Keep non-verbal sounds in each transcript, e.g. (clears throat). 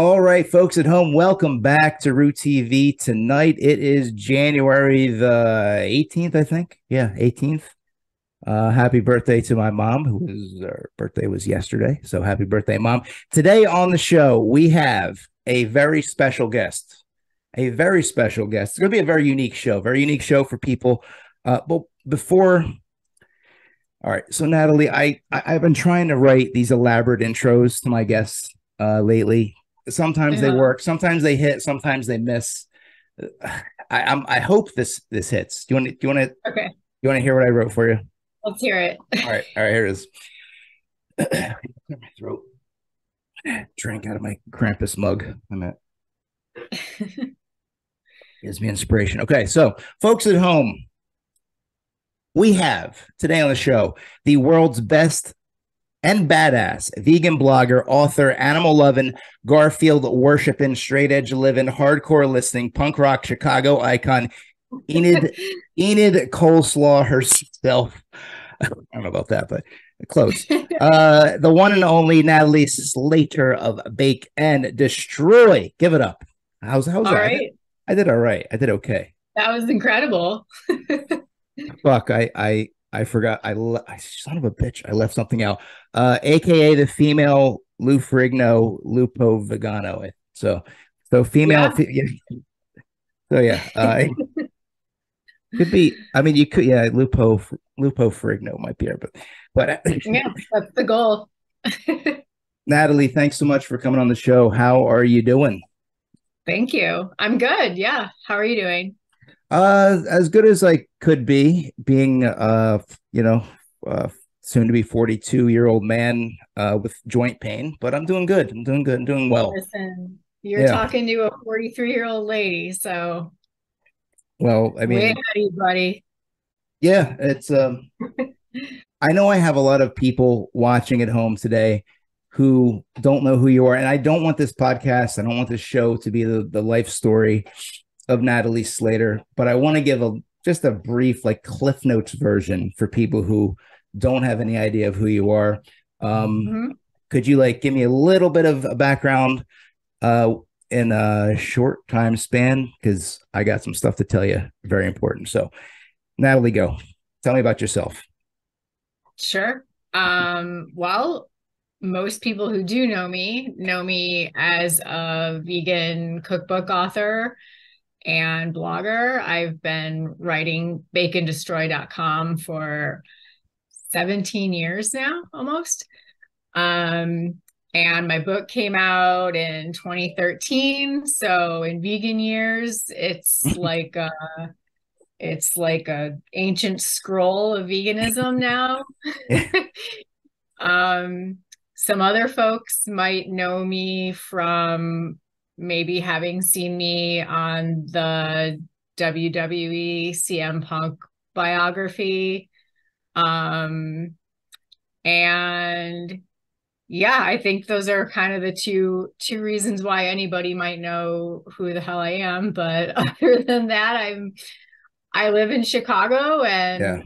All right, folks at home, welcome back to RueTV. Tonight it is January the 18th, I think. Yeah, 18th. Uh, happy birthday to my mom, who was her birthday was yesterday. So happy birthday, mom. Today on the show, we have a very special guest. A very special guest. It's gonna be a very unique show, very unique show for people. Uh, but before all right, so Natalie, I, I have been trying to write these elaborate intros to my guests uh, lately Sometimes yeah. they work, sometimes they hit, sometimes they miss. (sighs) I I'm, I hope this this hits. Do you want to, do you want to okay? You want to hear what I wrote for you? Let's hear it. (laughs) all right, all right. Here it is. my (clears throat) throat. Drink out of my Krampus mug. I'm at. (laughs) Gives me inspiration. Okay, so folks at home, we have today on the show the world's best and badass vegan blogger, author, animal loving, Garfield worshiping, straight edge living, hardcore listening, punk rock Chicago icon, Enid (laughs) Enid Coleslaw herself. (laughs) I don't know about that, but close. Uh, the one and only Natalie Slater of Bake and Destroy. Give it up. How's how's all that? Right. I, did, I did all right. I did okay. That was incredible. (laughs) Fuck, I I I forgot. I, le- I son of a bitch. I left something out. Uh, AKA the female Lou Ferrigno Lupo Vegano. So, so female. Yeah. yeah. So yeah, uh, could be. I mean, you could. Yeah, Lupo Lupo Ferrigno might be there, but but (laughs) yeah, that's the goal. (laughs) Natalie, thanks so much for coming on the show. How are you doing? Thank you. I'm good. Yeah. How are you doing? Uh, as good as I could be, being uh, you know, uh, soon to be 42 year old man uh with joint pain, but I'm doing good. I'm doing good. I'm doing well. Listen, you're yeah. talking to a 43 year old lady, so well, I mean, you, buddy. Yeah, it's um. (laughs) I know I have a lot of people watching at home today who don't know who you are, and I don't want this podcast. I don't want this show to be the the life story of Natalie Slater, but I want to give a just a brief like Cliff Notes version for people who don't have any idea of who you are. Um, mm-hmm. Could you like give me a little bit of a background uh, in a short time span? Because I got some stuff to tell you, very important. So, Natalie, go. Tell me about yourself. Sure. Um, well, most people who do know me know me as a vegan cookbook author and blogger. I've been writing bakeanddestroy.com for 17 years now, almost. Um, and my book came out in 2013. So in vegan years, it's (laughs) like a, it's like a ancient scroll of veganism now. (laughs) um, some other folks might know me from maybe having seen me on the WWE CM Punk biography. Um, and yeah, I think those are kind of the two two reasons why anybody might know who the hell I am. (laughs) But other than that, I'm I live in Chicago and yeah.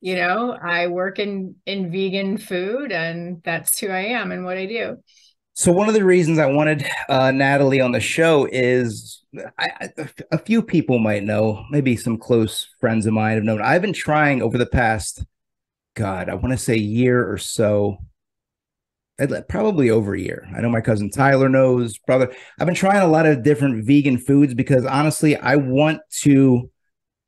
you know, I work in in vegan food and that's who I am and what I do. So one of the reasons I wanted uh, Natalie on the show is I, I, a few people might know, maybe some close friends of mine have known. I've been trying over the past, God, I want to say year or so, probably over a year. I know my cousin Tyler knows, brother. I've been trying a lot of different vegan foods because honestly, I want to,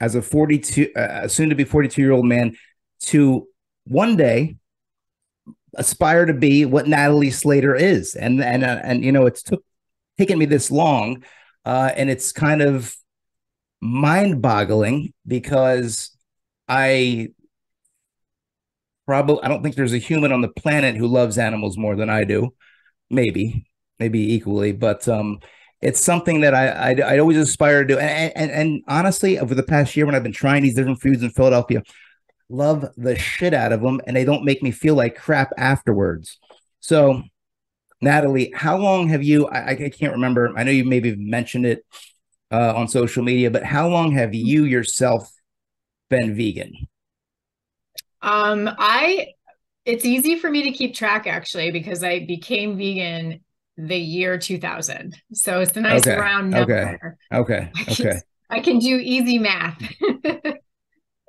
as a 42, uh, soon to be 42 year old man, to one day aspire to be what Natalie Slater is. And and uh, and you know, it's took taken me this long, uh, and it's kind of mind-boggling because I probably I don't think there's a human on the planet who loves animals more than I do. Maybe, maybe equally, but um, it's something that I I, I always aspire to do. And, and and honestly, over the past year, when I've been trying these different foods in Philadelphia, love the shit out of them and they don't make me feel like crap afterwards. So, Natalie, how long have you? I, I can't remember. I know you maybe mentioned it uh, on social media, but how long have you yourself been vegan? Um, I it's easy for me to keep track actually because I became vegan the year 2000. So it's a nice Okay, round okay. number. Okay. (laughs) I can, Okay. I can do easy math. (laughs)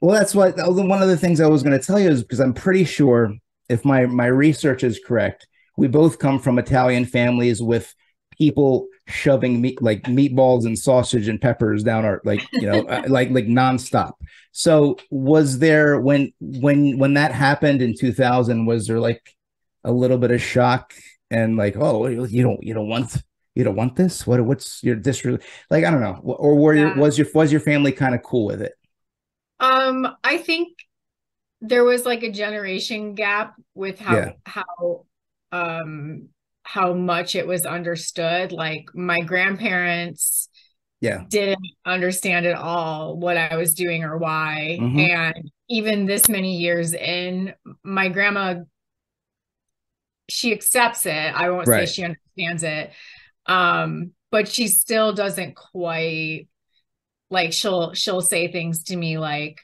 Well, that's what one of the things I was going to tell you is because I'm pretty sure if my my research is correct, we both come from Italian families with people shoving meat like meatballs and sausage and peppers down our like you know (laughs) uh, like like nonstop. So was there when when when that happened in 2000 was there like a little bit of shock and like oh you don't you don't want you don't want this what what's your this like I don't know or were your was your was your family kind of cool with it? Um, I think there was like a generation gap with how Yeah. how um how much it was understood. Like my grandparents Yeah. didn't understand at all what I was doing or why. Mhm. And even this many years in, my grandma she accepts it. I won't Right. say she understands it. Um, but she still doesn't quite like she'll she'll say things to me like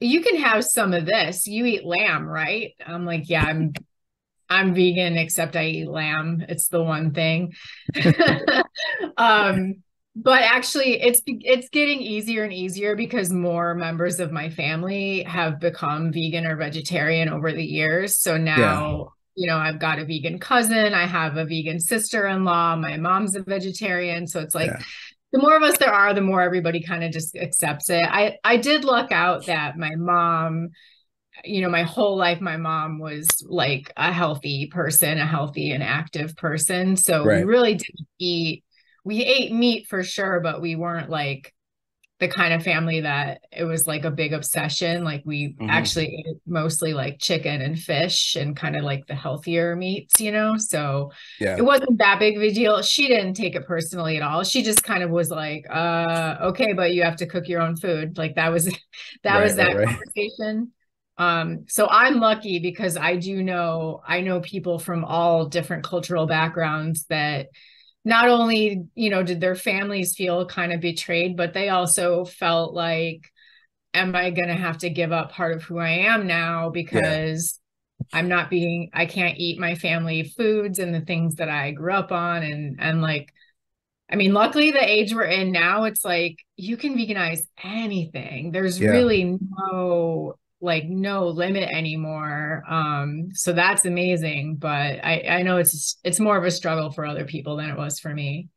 you can have some of this. You eat lamb, right? I'm like, yeah, I'm I'm vegan except I eat lamb. It's the one thing. (laughs) um but actually it's it's getting easier and easier because more members of my family have become vegan or vegetarian over the years. So now you know, I've got a vegan cousin, I have a vegan sister-in-law, my mom's a vegetarian, so it's like Yeah. The more of us there are, the more everybody kind of just accepts it. I I did luck out that my mom, you know, my whole life my mom was like a healthy person, a healthy and active person. So we really didn't eat we ate meat for sure, but we weren't like the kind of family that it was like a big obsession. Like we Mhm. actually ate mostly like chicken and fish and kind of like the healthier meats, you know? So Yeah. it wasn't that big of a deal. She didn't take it personally at all. She just kind of was like, uh, okay, but you have to cook your own food. Like that was (laughs) that was that right, right. conversation. Um, so I'm lucky because I do know I know people from all different cultural backgrounds that not only, you know, did their families feel kind of betrayed, but they also felt like, am I gonna have to give up part of who I am now because I'm not being I can't eat my family foods and the things that I grew up on and and like I mean luckily the age we're in now it's like you can veganize anything. There's Yeah. really no like no limit anymore. Um so that's amazing, but I I know it's it's more of a struggle for other people than it was for me.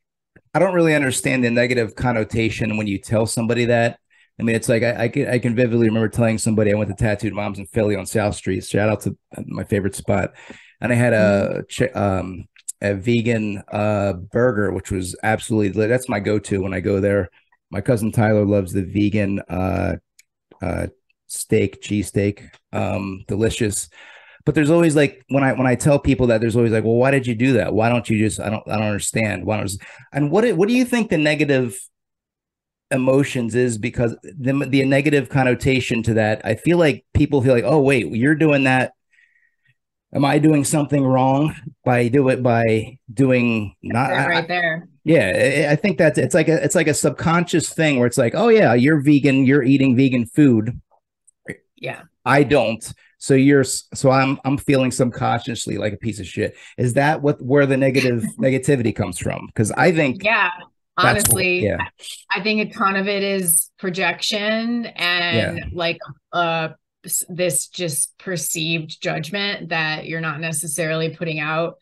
I don't really understand the negative connotation when you tell somebody that. I mean, it's like I, I can I can vividly remember telling somebody I went to Tattooed Moms in Philly on South Street. Shout out to my favorite spot, and I had a chi- um a vegan uh burger, which was absolutely that's my go to when I go there. My cousin Tyler loves the vegan uh uh steak cheesesteak, um delicious. But there's always like when I when I tell people that there's always like, well, why did you do that? Why don't you just I don't I don't understand. Why don't and what what do you think the negative emotions is because the the negative connotation to that i feel like people feel like oh wait you're doing that am i doing something wrong by do it by doing not Right, right there. yeah I- i think that's it's like a it's like a subconscious thing where it's like oh yeah you're vegan you're eating vegan food Yeah. i don't so you're so i'm i'm feeling subconsciously like a piece of shit is that what where the negative (laughs) negativity comes from because i think Yeah. that's what- Honestly, yeah I think a ton of it is projection and like uh this just perceived judgment that you're not necessarily putting out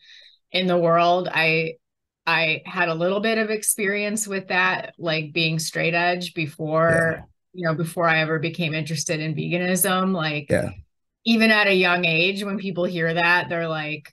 in the world. I I had a little bit of experience with that like being straight edge before Yeah. You know before I ever became interested in veganism like Yeah. even at a young age when people hear that they're like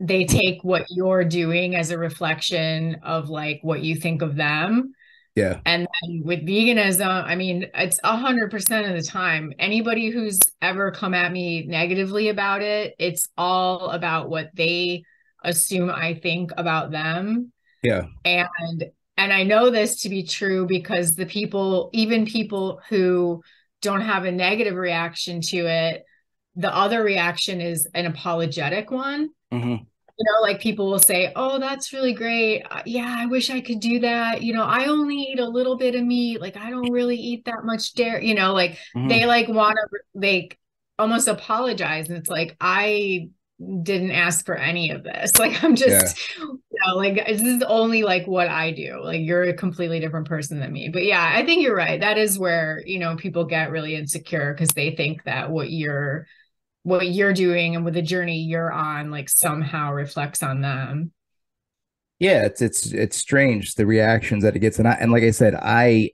they take what you're doing as a reflection of like what you think of them yeah and then with veganism, I mean, it's a hundred percent of the time. Anybody who's ever come at me negatively about it, it's all about what they assume I think about them. Yeah. And and I know this to be true because the people, even people who don't have a negative reaction to it, the other reaction is an apologetic one Mhm. you know, like people will say, "Oh, that's really great. Uh, Yeah, I wish I could do that. You know, I only eat a little bit of meat. Like I don't really eat that much dairy." You know, like Mhm. they like want to they almost apologize and it's like I didn't ask for any of this. (laughs) Like I'm just yeah. Know, like this is only like what I do. Like you're a completely different person than me. But yeah, I think you're right. That is where, you know, people get really insecure because they think that what you're what you're doing and with the journey you're on like somehow reflects on them. Yeah, it's it's it's strange the reactions that it gets. And I and like I said, I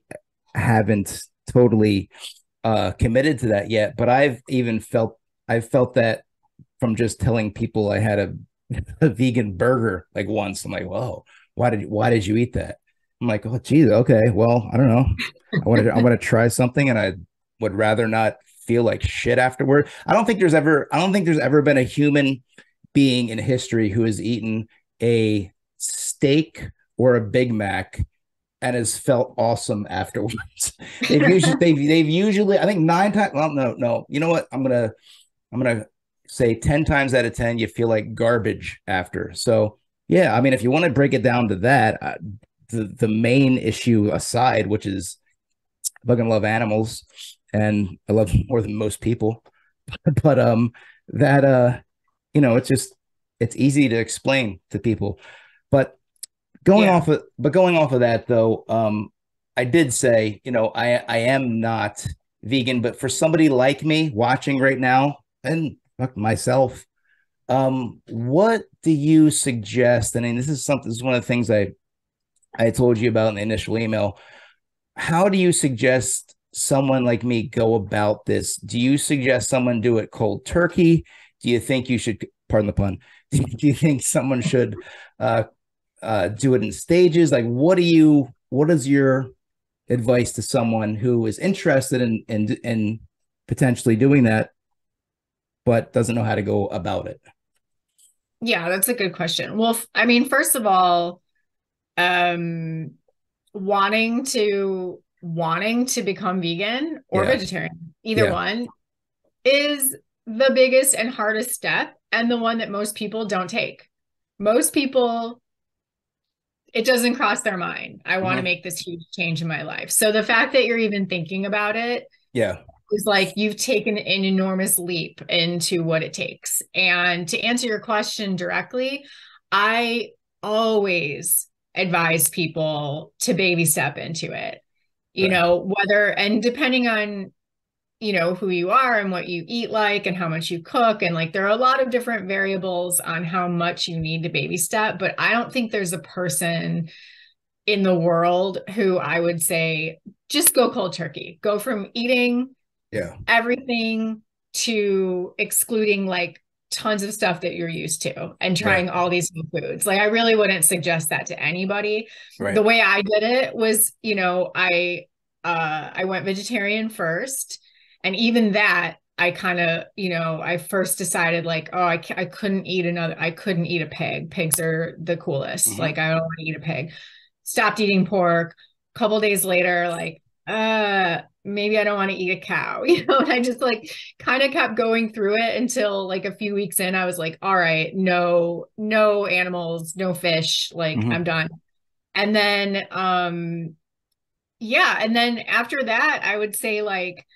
haven't totally uh committed to that yet, but I've even felt I've felt that from just telling people I had a, (laughs) a vegan burger like once. I'm like, whoa, why did why did you eat that? I'm like, oh geez, okay, well, I don't know. I wanted to, I want to try something and I would rather not feel like shit afterward. I don't think there's ever I don't think there's ever been a human being in history who has eaten a steak or a Big Mac and has felt awesome afterwards. (laughs) they've usually they've, they've usually I think nine times. Well, no, no. You know what? I'm gonna I'm gonna say 10 times out of 10 you feel like garbage after so yeah i mean if you want to break it down to that uh, the, the main issue aside which is I fucking love animals and i love (laughs) more than most people (laughs) but um that uh you know it's just it's easy to explain to people but going yeah. off of but going off of that though um i did say you know i i am not vegan but for somebody like me watching right now and myself. Um, what do you suggest? I mean, this is something. This is one of the things I I told you about in the initial email. How do you suggest someone like me go about this? Do you suggest someone do it cold turkey? Do you think you should? Pardon the pun. (laughs) Do you think someone should uh, uh, do it in stages? Like, what do you? What is your advice to someone who is interested in in in potentially doing that but doesn't know how to go about it? Yeah, that's a good question. Well, I mean, first of all, um wanting to wanting to become vegan or yeah. vegetarian, either yeah. one is the biggest and hardest step and the one that most people don't take. Most people it doesn't cross their mind. I want to mm-hmm. make this huge change in my life. So the fact that you're even thinking about it yeah is like you've taken an enormous leap into what it takes. And to answer your question directly, I always advise people to baby step into it. You right. know, whether and depending on you know who you are and what you eat like and how much you cook and like there are a lot of different variables on how much you need to baby step but i don't think there's a person in the world who i would say just go cold turkey go from eating yeah. everything to excluding like tons of stuff that you're used to and trying right. all these new foods. Like i really wouldn't suggest that to anybody. Right. the way i did it was you know i uh i went vegetarian first and even that i kind of you know i first decided like oh I, I couldn't eat another i couldn't eat a pig. Pigs are the coolest. Mm-hmm. like i don't want to eat a pig. Stopped eating pork. A couple days later like uh maybe I don't want to eat a cow, (laughs) you know, and I just like kind of kept going through it until like a few weeks in, I was like, all right, no, no animals, no fish, like mm-hmm. I'm done. And then, um, yeah. And then after that, I would say like,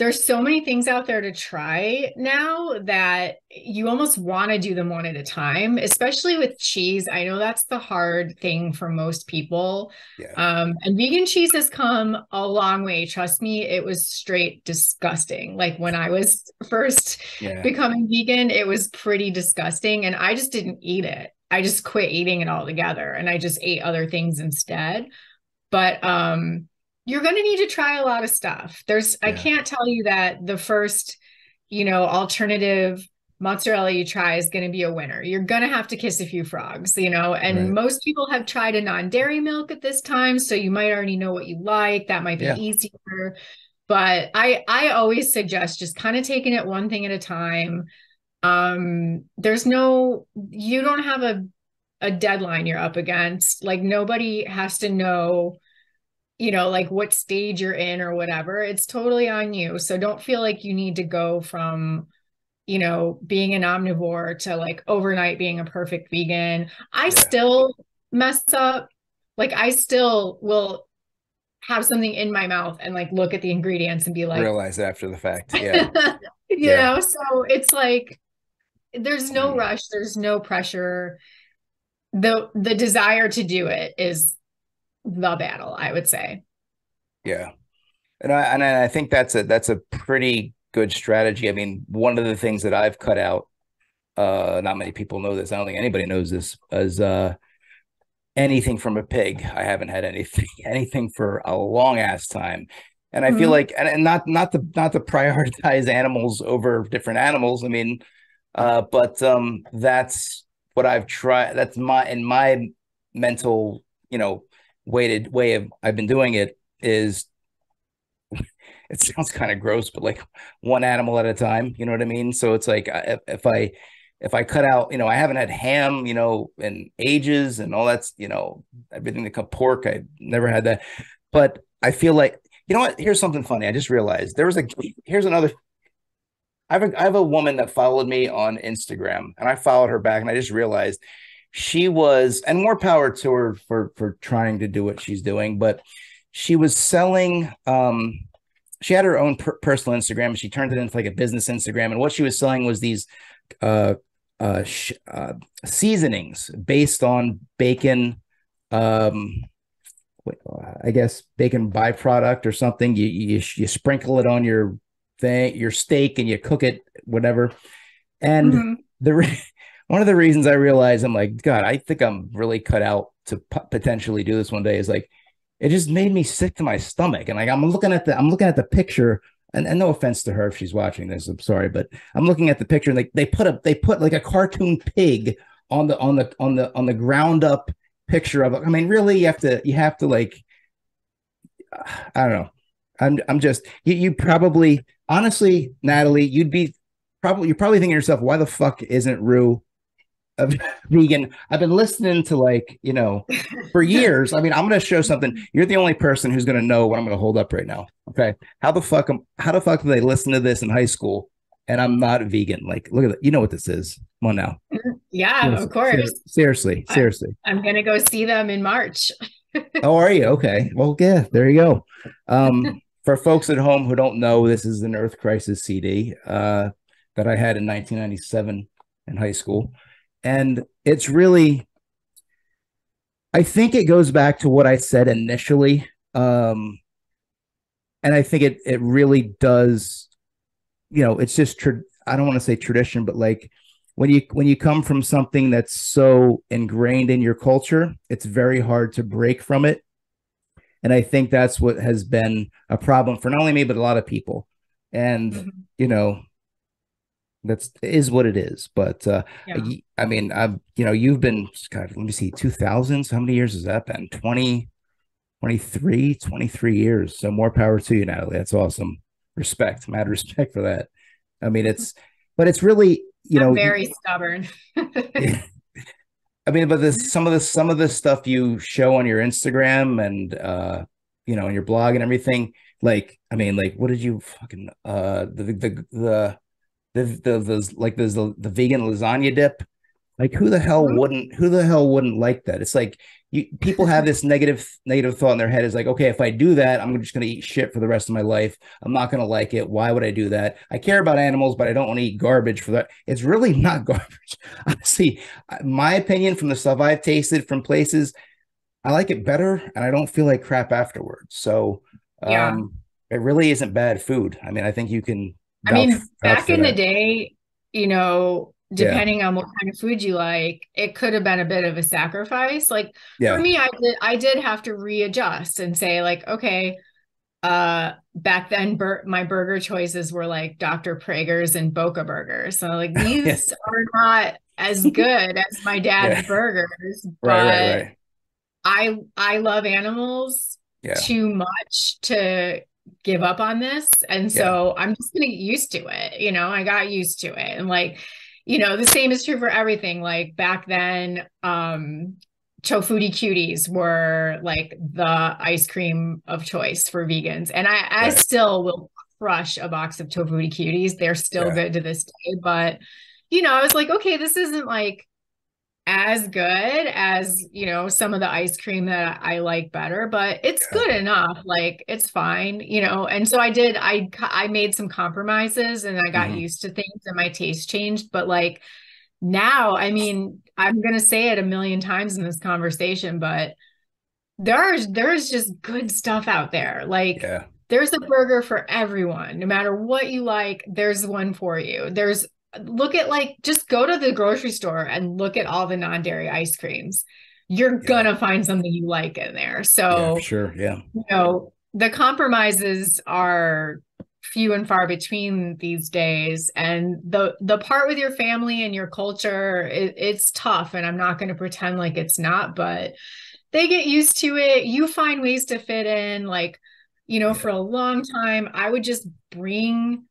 there's so many things out there to try now that you almost want to do them one at a time, especially with cheese. I know that's the hard thing for most people. Yeah. Um, and vegan cheese has come a long way. Trust me, it was straight disgusting. Like when I was first yeah. becoming vegan, it was pretty disgusting. And I just didn't eat it. I just quit eating it altogether and I just ate other things instead. But um you're going to need to try a lot of stuff. There's, yeah. I can't tell you that the first, you know, alternative mozzarella you try is going to be a winner. You're going to have to kiss a few frogs, you know, and right. most people have tried a non dairy milk at this time. So you might already know what you like. That might be yeah. easier. But I, I always suggest just kind of taking it one thing at a time. Um, there's no, you don't have a, a deadline you're up against. Like nobody has to know you know, like what stage you're in or whatever. It's totally on you. So don't feel like you need to go from, you know, being an omnivore to like overnight being a perfect vegan. I yeah. still mess up. Like I still will have something in my mouth and like look at the ingredients and be like realize after the fact. (laughs) Yeah. you yeah. know, so it's like there's no mm. rush, there's no pressure. The the desire to do it is the battle, I would say. Yeah. And I and I think that's a that's a pretty good strategy. I mean, one of the things that I've cut out, uh, not many people know this. I don't think anybody knows this, is uh anything from a pig. I haven't had anything (laughs) anything for a long ass time. And I mm-hmm. feel like and, and not not to not to prioritize animals over different animals. I mean, uh, but um that's what I've tried. That's my in my mental, you know, weighted way of I've been doing it is (laughs) it sounds kind of gross, but like one animal at a time. You know what I mean? So it's like if, if I if I cut out, you know, I haven't had ham, you know, in ages and all that's, you know, everything that come pork. I never had that, but I feel like you know what? Here's something funny. I just realized there was a here's another. I have a, I have a woman that followed me on Instagram, and I followed her back, and I just realized she was, and more power to her for for trying to do what she's doing, but she was selling um she had her own per- personal Instagram. And she turned it into like a business Instagram, and what she was selling was these uh, uh, sh- uh seasonings based on bacon. Um, I guess bacon byproduct or something. You you you sprinkle it on your thing, your steak, and you cook it, whatever. And mm-hmm. the re- one of the reasons I realized I'm like, God, I think I'm really cut out to p- potentially do this one day is like it just made me sick to my stomach. And like I'm looking at the I'm looking at the picture, and, and no offense to her if she's watching this, I'm sorry, but I'm looking at the picture and they, they put a they put like a cartoon pig on the on the on the on the ground up picture of it. I mean, really, you have to you have to like (sighs) I don't know. I'm I'm just you, you probably honestly, Natalie, you'd be probably you're probably thinking to yourself, why the fuck isn't Rue of (laughs) vegan. I've been listening to like, you know, for (laughs) years. I mean, I'm gonna show something. You're the only person who's gonna know what I'm gonna hold up right now. Okay. How the fuck am how the fuck do they listen to this in high school and I'm not vegan? Like, look at that. You know what this is. Come on now. Yeah, seriously, of course. Seriously, seriously. I'm, I'm gonna go see them in March. (laughs) oh, are you? Okay. Well, yeah, there you go. Um, for folks at home who don't know, this is an Earth Crisis CD uh, that I had in 1997 in high school. And it's really, I think it goes back to what I said initially. Um, and I think it it really does, you know, it's just tra- I don't want to say tradition, but like when you when you come from something that's so ingrained in your culture, it's very hard to break from it. And I think that's what has been a problem for not only me but a lot of people. And mm-hmm. you know, that's is what it is. But uh, yeah. I, I, mean, I've you know, you've been God, let me see, two thousands. How many years has that been? 20, 23, 23 years. So more power to you, Natalie. That's awesome. Respect, mad respect for that. I mean, it's but it's really you I'm know very stubborn. (laughs) (laughs) I mean, but this some of the some of the stuff you show on your Instagram and uh, you know, on your blog and everything. Like, I mean, like, what did you fucking uh the the the the the, the like there's the, the vegan lasagna dip. Like who the hell mm-hmm. wouldn't who the hell wouldn't like that? It's like you people have this negative negative thought in their head is like, okay, if I do that, I'm just gonna eat shit for the rest of my life. I'm not gonna like it. Why would I do that? I care about animals, but I don't want to eat garbage for that. It's really (laughs) not garbage. Honestly, my opinion from the stuff I've tasted from places, I like it better and I don't feel like crap afterwards. So yeah. um it really isn't bad food. I mean, I think you can I mean, back in that. the day, you know, depending yeah. on what kind of food you like, it could have been a bit of a sacrifice. Like yeah. for me, I did I did have to readjust and say, like, okay, uh back then bur- my burger choices were like Dr. Praeger's and Boca burgers. So like (laughs) these yes. are not as good as my (laughs) dad's yeah. burgers, but right, right, right. I I love animals too much to give up on this. And so yeah. I'm just going to get used to it. You know, I got used to it. And like, you know, the same is true for everything. Like back then, um, Tofutti cuties were like the ice cream of choice for vegans. And I, I still will crush a box of Tofutti cuties. They're still yeah. good to this day. But, you know, I was like, okay, this isn't like as good as you know some of the ice cream that I like better, but it's yeah. good enough. Like it's fine, you know. And so I did. I I made some compromises and I got mm-hmm. used to things and my taste changed. But like now, I mean, I'm gonna say it a million times in this conversation, but there's there's just good stuff out there. Like yeah. there's a burger for everyone, no matter what you like. There's one for you. There's look at like just go to the grocery store and look at all the non-dairy ice creams. You're yeah. gonna find something you like in there. So yeah, sure. Yeah. you know the compromises are few and far between these days. And the the part with your family and your culture it, it's tough and i'm not going to pretend like it's not but they get used to it. You find ways to fit in. Like you know yeah. for a long time i would just bring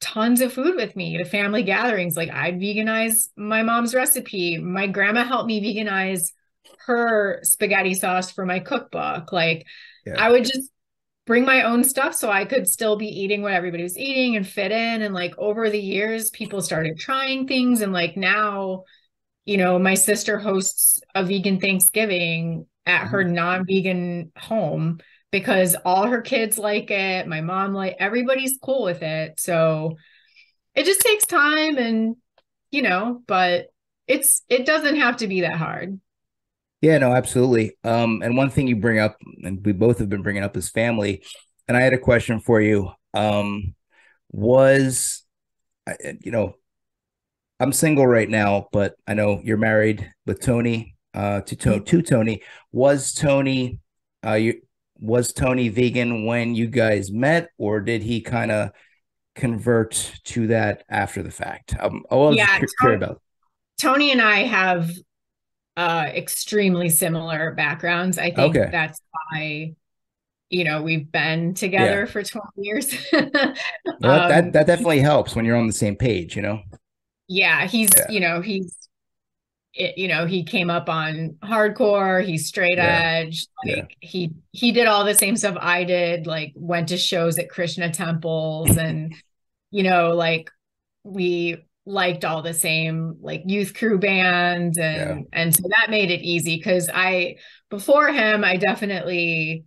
tons of food with me to family gatherings. Like I'd veganize my mom's recipe. My grandma helped me veganize her spaghetti sauce for my cookbook. Like yeah. I would just bring my own stuff so I could still be eating what everybody was eating and fit in. And like over the years, people started trying things. And like now, you know, my sister hosts a vegan Thanksgiving at her mm-hmm. non-vegan home because all her kids like it. My mom like everybody's cool with it. So it just takes time and you know, but it's it doesn't have to be that hard. Yeah, no, absolutely. Um, and one thing you bring up, and we both have been bringing up, is family. And I had a question for you. Um, was, you know, I'm single right now, but I know you're married with Tony. Uh, to to, to Tony. Was Tony, uh, you was Tony vegan when you guys met, or did he kind of convert to that after the fact? Um, was yeah, Tony, about. Tony and I have uh, extremely similar backgrounds. I think okay. that's why you know we've been together yeah. for 20 years (laughs) well, that, um, that, that definitely helps when you're on the same page you know yeah he's yeah. you know he's it, you know he came up on hardcore he's straight yeah. edge like yeah. he he did all the same stuff i did like went to shows at krishna temples and (laughs) you know like we liked all the same like youth crew bands and yeah. and so that made it easy because i before him i definitely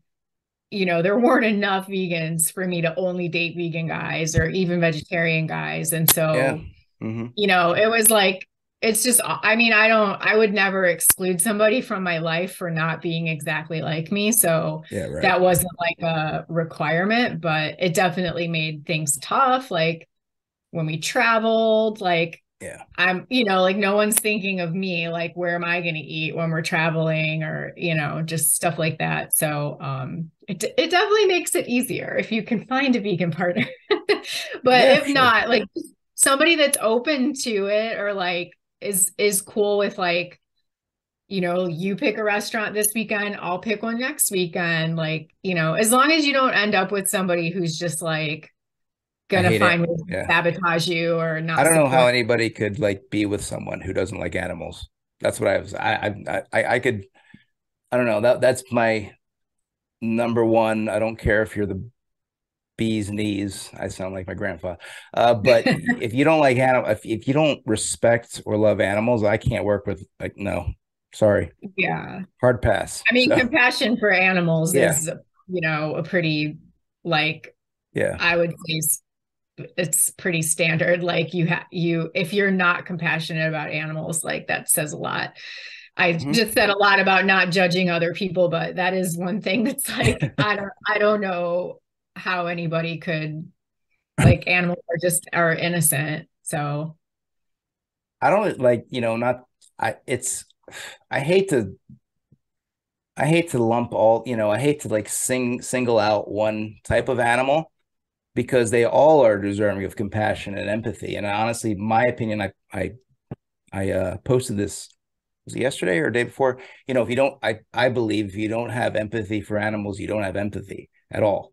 you know there weren't enough vegans for me to only date vegan guys or even vegetarian guys and so mm-hmm. you know it was like it's just i mean i don't i would never exclude somebody from my life for not being exactly like me. So yeah, right. that wasn't like a requirement but it definitely made things tough. Like when we traveled like yeah. I'm you know like no one's thinking of me like where am i going to eat when we're traveling or you know just stuff like that. So um it, it definitely makes it easier if you can find a vegan partner. (laughs) But yeah, if sure. not like somebody that's open to it or like is is cool with like you know you pick a restaurant this weekend i'll pick one next weekend like you know as long as you don't end up with somebody who's just like gonna find ways yeah. to sabotage you or not i don't know how anybody could like be with someone who doesn't like animals. That's what i was i i i, I could i don't know. That that's my number one. I don't care if you're the bees knees. I sound like my grandpa. Uh, but if you don't like animal, if, if you don't respect or love animals, I can't work with like no. Sorry. Yeah. Hard pass. I mean, so. compassion for animals yeah. is you know a pretty like yeah. I would say it's pretty standard. Like you have you if you're not compassionate about animals, like that says a lot. I mm-hmm. just said a lot about not judging other people, but that is one thing that's like I don't I don't know how anybody could like animals are just are innocent so. I don't like you know not i it's i hate to i hate to lump all you know i hate to like sing single out one type of animal because they all are deserving of compassion and empathy. And honestly my opinion i i i uh posted this was it yesterday or day before? You know if you don't i i believe if you don't have empathy for animals you don't have empathy at all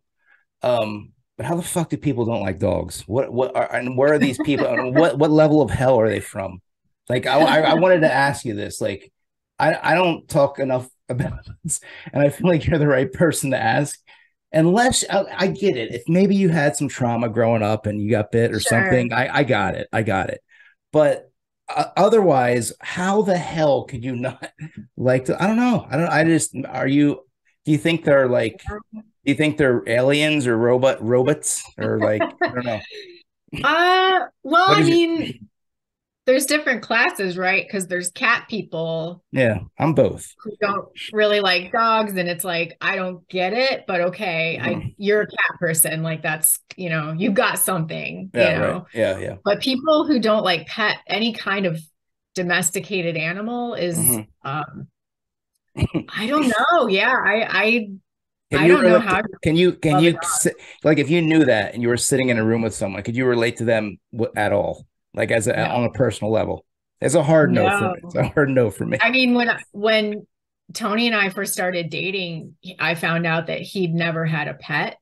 um, but how the fuck do people don't like dogs? What what are and where are these people? what what level of hell are they from? Like I, I, I wanted to ask you this. Like I I don't talk enough about this, and I feel like you're the right person to ask. Unless I, I get it, if maybe you had some trauma growing up and you got bit or sure. something, I I got it, I got it. But uh, otherwise, how the hell could you not (laughs) like to? I don't know. I don't. I just are you? Do you think they're like? Do you think they're aliens or robot robots or (laughs) like I don't know. Uh, well, I mean, there's different classes, right? Because there's cat people. Yeah, I'm both. Who don't really like dogs, and it's like I don't get it, but okay, mm. I mm-hmm. you're a cat person, like that's you know you've got something, yeah, you know. Right. Yeah, yeah. But people who don't like pet any kind of domesticated animal is mm-hmm. um (laughs) I don't know. Yeah, I I can I don't know how. Can you can you like if you knew that and you were sitting in a room with someone, could you relate to them at all? like as a, no. on a personal level. It's a hard no. no for me. It's a hard no for me. I mean, when when Tony and I first started dating, I found out that he'd never had a pet.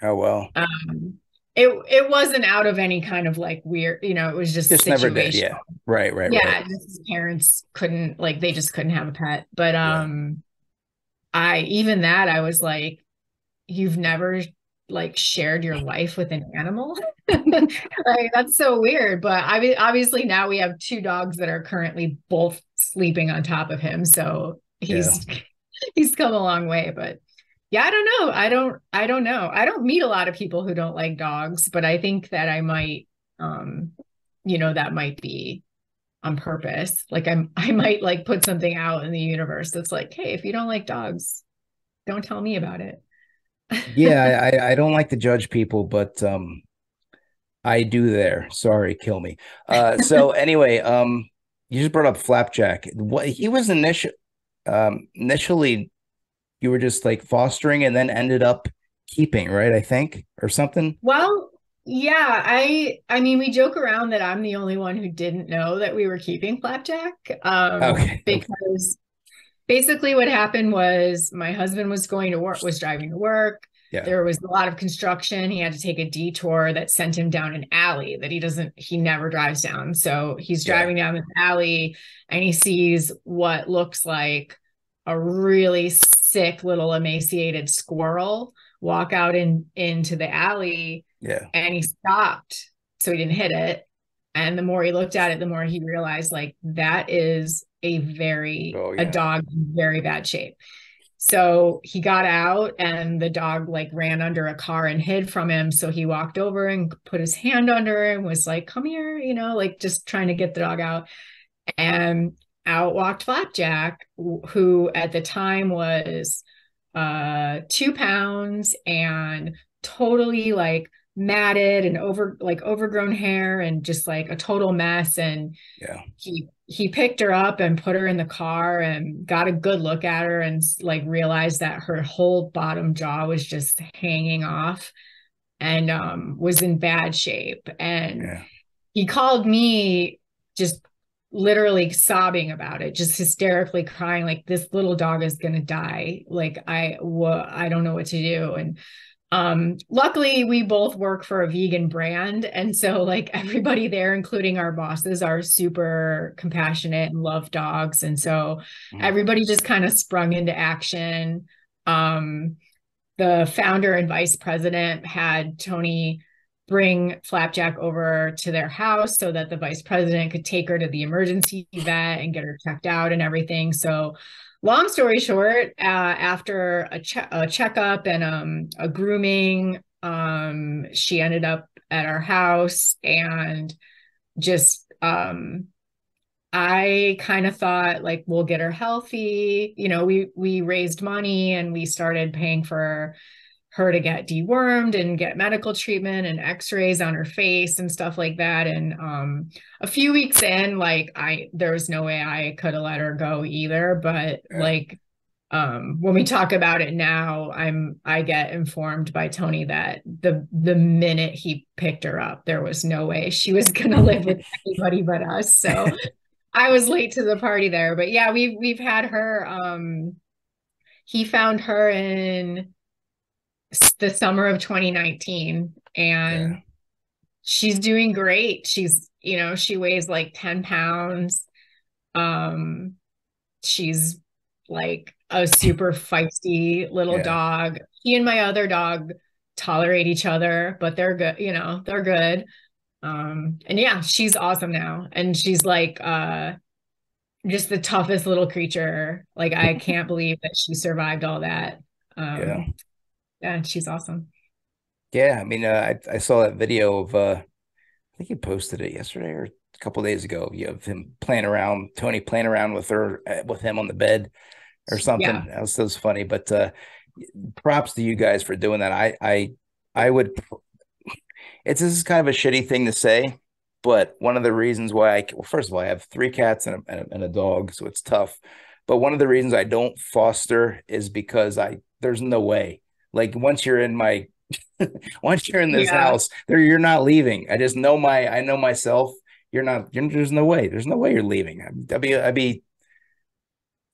Oh well. Um, it it wasn't out of any kind of like weird, you know, it was just just never did. Yeah, right, right, yeah. Right. His parents couldn't like they just couldn't have a pet. But um. I even that I was like, you've never like shared your life with an animal (laughs) like that's so weird but i mean obviously now we have two dogs that are currently both sleeping on top of him so he's yeah. (laughs) he's come a long way but yeah i don't know i don't i don't know i don't meet a lot of people who don't like dogs but i think that i might um you know that might be on purpose like i'm (laughs) i might like put something out in the universe that's like hey if you don't like dogs don't tell me about it yeah, I, (laughs) I don't like to judge people, but um, I do there. Sorry, kill me. Uh, so (laughs) anyway, um, you just brought up Flapjack. What he was initial, um, initially, you were just like fostering, and then ended up keeping, right? I think, or something. Well, yeah, I I mean, we joke around that I'm the only one who didn't know that we were keeping Flapjack. Um, okay. (laughs) Because basically what happened was my husband was going to work was driving to work yeah. there was a lot of construction he had to take a detour that sent him down an alley that he doesn't he never drives down so he's driving yeah. down this alley and he sees what looks like a really sick little emaciated squirrel walk out in into the alley yeah and he stopped so he didn't hit it and the more he looked at it the more he realized like that is a very oh, yeah. a dog in very bad shape. So he got out and the dog like ran under a car and hid from him. So he walked over and put his hand under and was like, come here, you know, like just trying to get the dog out. And out walked Flapjack, who at the time was uh two pounds and totally like matted and over like overgrown hair and just like a total mess. And yeah. he he picked her up and put her in the car and got a good look at her and like realized that her whole bottom jaw was just hanging off and um was in bad shape. And yeah. he called me just literally sobbing about it just hysterically crying like this little dog is going to die. Like i what i don't know what to do. And um luckily we both work for a vegan brand and so like everybody there including our bosses are super compassionate and love dogs and so mm. everybody just kind of sprung into action um the founder and vice president had tony bring flapjack over to their house so that the vice president could take her to the emergency vet and get her checked out and everything so long story short, uh, after a, che- a checkup and um, a grooming, um, she ended up at our house and just um, I kind of thought like we'll get her healthy. You know, we we raised money and we started paying for her to get dewormed and get medical treatment and x-rays on her face and stuff like that. And um, a few weeks in like i there was no way i could have let her go either but yeah. like um, when we talk about it now i'm i get informed by tony that the the minute he picked her up there was no way she was (laughs) going to live with (laughs) anybody but us. So i was late to the party there. But yeah we've we've had her um he found her in the summer of 2019 and yeah. she's doing great she's you know she weighs like 10 pounds um she's like a super feisty little yeah. dog he and my other dog tolerate each other but they're good you know they're good Um, and yeah, she's awesome now. And she's like uh just the toughest little creature. Like I can't believe that she survived all that. Um yeah, yeah she's awesome. Yeah, I mean, uh, I I saw that video of uh I think he posted it yesterday or a couple days ago. You have him playing around, Tony playing around with her uh, with him on the bed or something. Yeah. That was, that was funny. But uh props to you guys for doing that. I I I would it's this is kind of a shitty thing to say, but one of the reasons why I well, first of all, I have three cats and a, and a dog, so it's tough. But one of the reasons I don't foster is because I there's no way. Like once you're in my (laughs) once you're in this yeah. house, there you're not leaving. I just know my I know myself. You're not. You're, there's no way. There's no way you're leaving. I'd be I'd be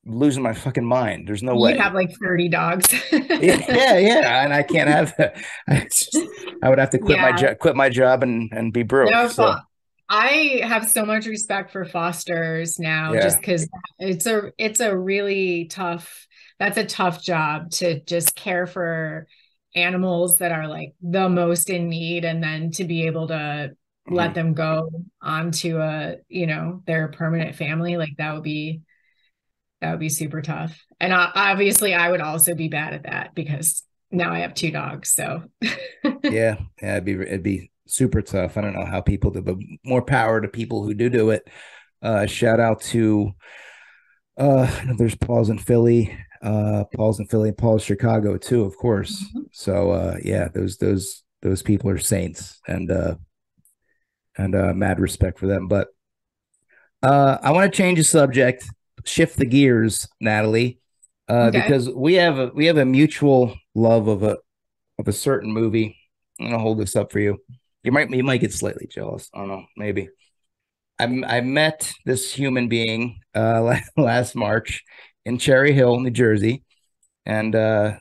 losing my fucking mind. There's no you way. You have like 30 dogs. (laughs) yeah, yeah, and I can't have. (laughs) I, just, I would have to quit yeah. my job, quit my job, and and be broke. No, so. I have so much respect for fosters now, just because it's a it's a really tough. That's a tough job to just care for animals that are like the most in need, and then to be able to mm-hmm. let them go onto a you know their permanent family like that would be that would be super tough. And obviously, I would also be bad at that because now I have two dogs. So (laughs) yeah, yeah, it'd be it'd be super tough. I don't know how people do, but more power to people who do do it. Uh, shout out to uh, there's PAWS in Philly, uh, PAWS in Philly, PAWS Chicago too, of course. Mm-hmm. So uh, yeah, those those those people are saints, and uh, and uh, mad respect for them. But uh, I want to change the subject shift the gears, Natalie, uh, okay. because we have a we have a mutual love of a of a certain movie. I'm gonna hold this up for you. You might you might get slightly jealous. I don't know, maybe. I I met this human being uh, (laughs) last March in Cherry Hill, New Jersey, and uh,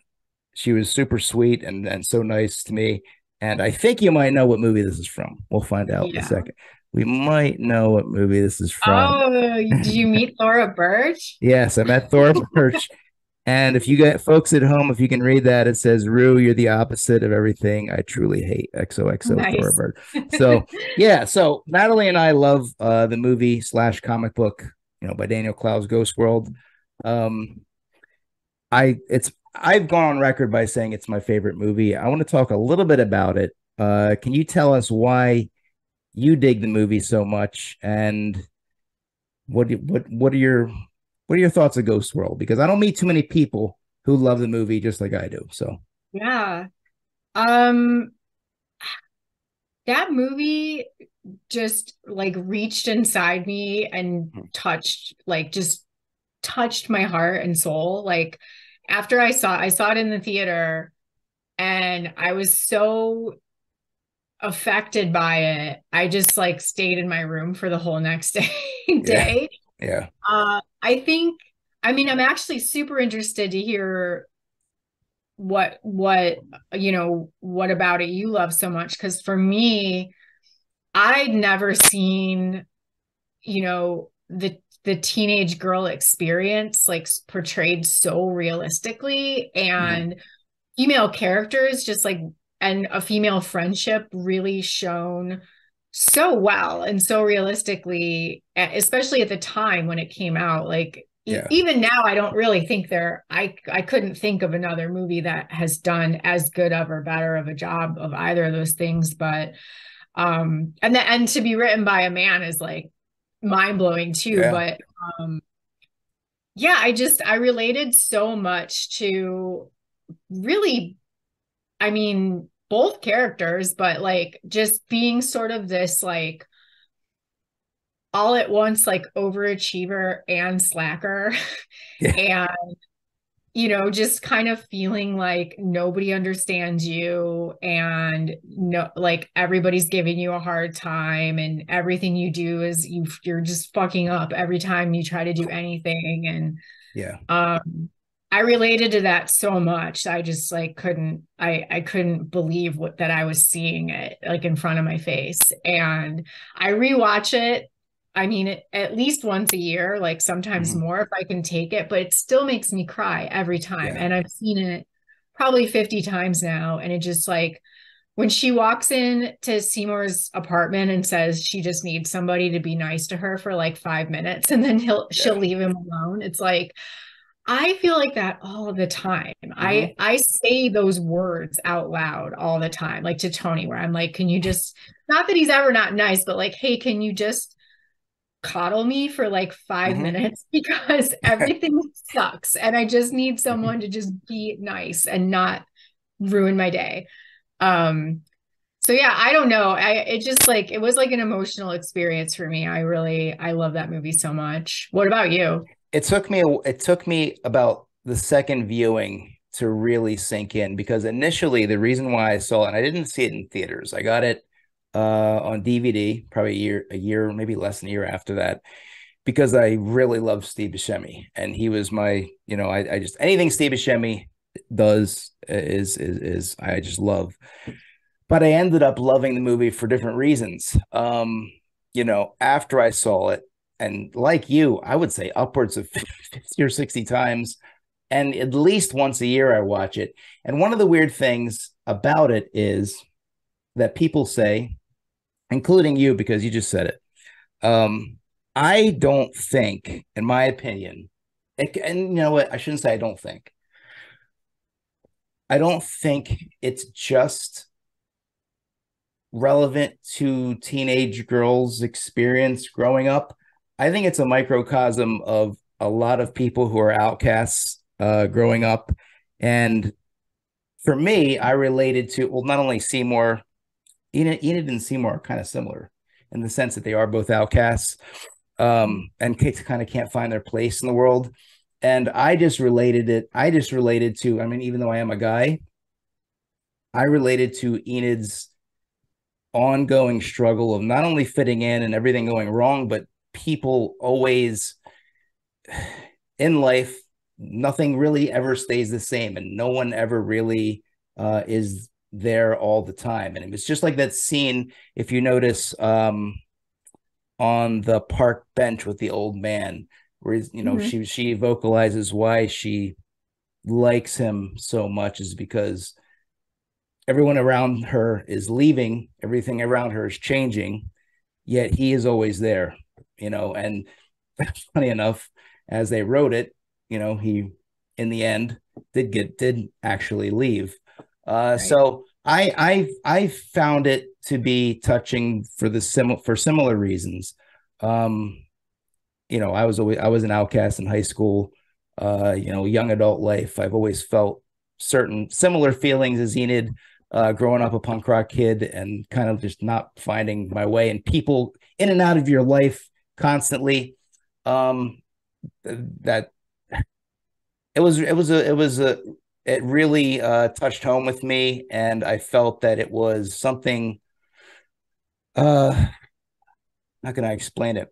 she was super sweet and and so nice to me. And I think you might know what movie this is from. We'll find out yeah. in a second we might know what movie this is from. Oh, did you meet (laughs) Thora Birch? yes, I met Thora Birch. And if you get folks at home, if you can read that, it says, Rue, you're the opposite of everything I truly hate. XOXO nice. Thora Birch. (laughs) So yeah, so Natalie and I love uh the movie slash comic book, you know, by Daniel Clowes Ghost World. Um I it's I've gone on record by saying it's my favorite movie. I want to talk a little bit about it. Uh can you tell us why you dig the movie so much and what what what are your what are your thoughts of Ghost World? Because I don't meet too many people who love the movie just like I do. So yeah, um, that movie just like reached inside me and hmm. touched like just touched my heart and soul. Like after I saw I saw it in the theater and I was so affected by it, I just like stayed in my room for the whole next day. (laughs) day. Yeah. yeah. Uh, I think. I mean, I'm actually super interested to hear what what you know what about it you love so much because for me i'd never seen you know the the teenage girl experience like portrayed so realistically and mm-hmm. female characters just like and a female friendship really shown so well and so realistically especially at the time when it came out like yeah. even now i don't really think there i i couldn't think of another movie that has done as good of or better of a job of either of those things but um and the and to be written by a man is like mind-blowing too yeah. but um yeah i just i related so much to really I mean, both characters, but like just being sort of this like all at once like overachiever and slacker (laughs) yeah. and you know just kind of feeling like nobody understands you and no like everybody's giving you a hard time and everything you do is you you're just fucking up every time you try to do anything and yeah um I related to that so much. I just like couldn't I I couldn't believe what that I was seeing it like in front of my face. And I rewatch it I mean at least once a year, like sometimes mm-hmm. more if I can take it, but it still makes me cry every time. Yeah. And I've seen it probably 50 times now and it just like when she walks in to Seymour's apartment and says she just needs somebody to be nice to her for like five minutes and then he'll yeah. she'll leave him alone. It's like I feel like that all the time. Mm-hmm. I I say those words out loud all the time, like to Tony, where I'm like, can you just not that he's ever not nice, but like, hey, can you just coddle me for like 5 mm-hmm. minutes (laughs) because everything (laughs) sucks and I just need someone to just be nice and not ruin my day. Um so yeah, I don't know. I it just like it was like an emotional experience for me. I really I love that movie so much. What about you? it took me it took me about the second viewing to really sink in because initially the reason why I saw it and I didn't see it in theaters. I got it uh, on DVD probably a year a year maybe less than a year after that because I really love Steve Buscemi and he was my you know I, I just anything Steve Buscemi does is is is I just love. But I ended up loving the movie for different reasons. Um, you know, after I saw it, and like you, I would say upwards of (laughs) 50 or 60 times. And at least once a year, I watch it. And one of the weird things about it is that people say, including you, because you just said it, um, I don't think, in my opinion, it, and you know what? I shouldn't say I don't think. I don't think it's just relevant to teenage girls' experience growing up. I think it's a microcosm of a lot of people who are outcasts uh, growing up. And for me, I related to, well, not only Seymour, Enid, Enid and Seymour are kind of similar in the sense that they are both outcasts um, and kind of can't find their place in the world. And I just related it, I just related to, I mean, even though I am a guy, I related to Enid's ongoing struggle of not only fitting in and everything going wrong, but people always in life nothing really ever stays the same and no one ever really uh, is there all the time and it was just like that scene if you notice um, on the park bench with the old man where you know mm-hmm. she she vocalizes why she likes him so much is because everyone around her is leaving everything around her is changing yet he is always there you know, and (laughs) funny enough, as they wrote it, you know, he in the end did get did actually leave. Uh, right. So I I I found it to be touching for the sim for similar reasons. Um, you know, I was always I was an outcast in high school. Uh, you know, young adult life. I've always felt certain similar feelings as Enid. Uh, growing up a punk rock kid and kind of just not finding my way and people in and out of your life constantly. Um, that it was it was a it was a it really uh, touched home with me, and I felt that it was something. Uh, how can I explain it?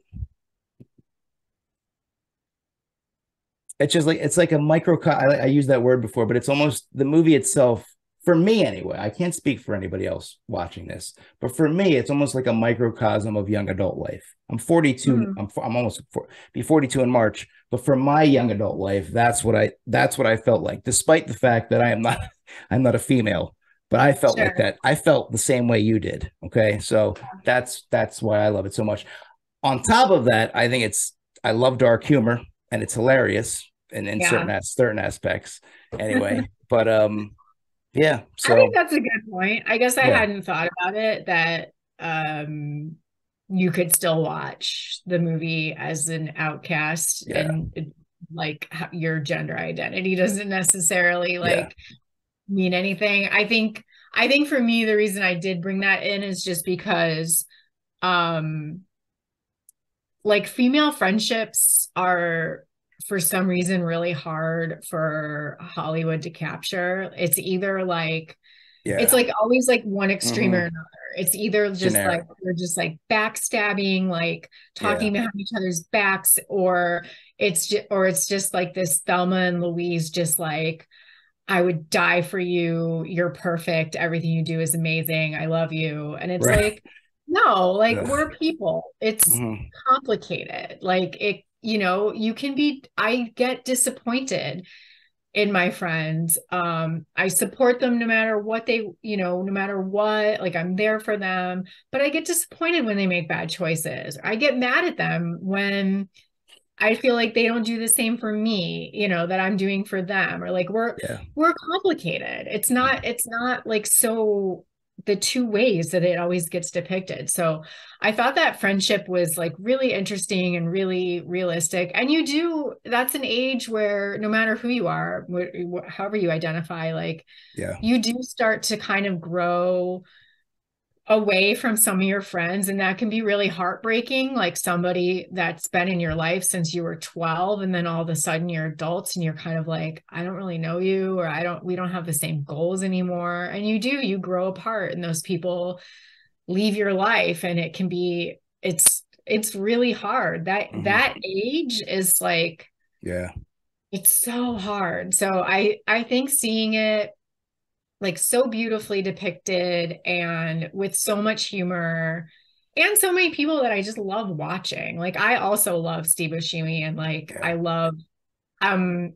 It's just like it's like a micro. I, I used that word before, but it's almost the movie itself for me anyway i can't speak for anybody else watching this but for me it's almost like a microcosm of young adult life i'm 42 mm. I'm, I'm almost be 42 in march but for my young adult life that's what i that's what i felt like despite the fact that i am not (laughs) i'm not a female but i felt sure. like that i felt the same way you did okay so that's that's why i love it so much on top of that i think it's i love dark humor and it's hilarious in, in yeah. certain certain aspects anyway but um yeah. So I think that's a good point. I guess I yeah. hadn't thought about it that um you could still watch the movie as an outcast yeah. and like your gender identity (laughs) doesn't necessarily like yeah. mean anything. I think I think for me the reason I did bring that in is just because um like female friendships are for some reason really hard for Hollywood to capture. It's either like yeah. it's like always like one extreme mm-hmm. or another. It's either just Generic. like we're just like backstabbing, like talking yeah. behind each other's backs, or it's just or it's just like this Thelma and Louise just like I would die for you. You're perfect. Everything you do is amazing. I love you. And it's right. like, no, like Ugh. we're people. It's mm-hmm. complicated. Like it you know, you can be, I get disappointed in my friends. Um, I support them no matter what they, you know, no matter what, like I'm there for them, but I get disappointed when they make bad choices. I get mad at them when I feel like they don't do the same for me, you know, that I'm doing for them or like we're yeah. we're complicated. It's not it's not like so the two ways that it always gets depicted. So I thought that friendship was like really interesting and really realistic. And you do, that's an age where no matter who you are, wh- wh- however you identify, like, yeah, you do start to kind of grow away from some of your friends and that can be really heartbreaking like somebody that's been in your life since you were 12 and then all of a sudden you're adults and you're kind of like I don't really know you or I don't we don't have the same goals anymore. And you do you grow apart and those people leave your life and it can be it's it's really hard. That mm-hmm. that age is like yeah. It's so hard. So I I think seeing it like so beautifully depicted and with so much humor and so many people that I just love watching. Like I also love Steve Buscemi and like yeah. I love um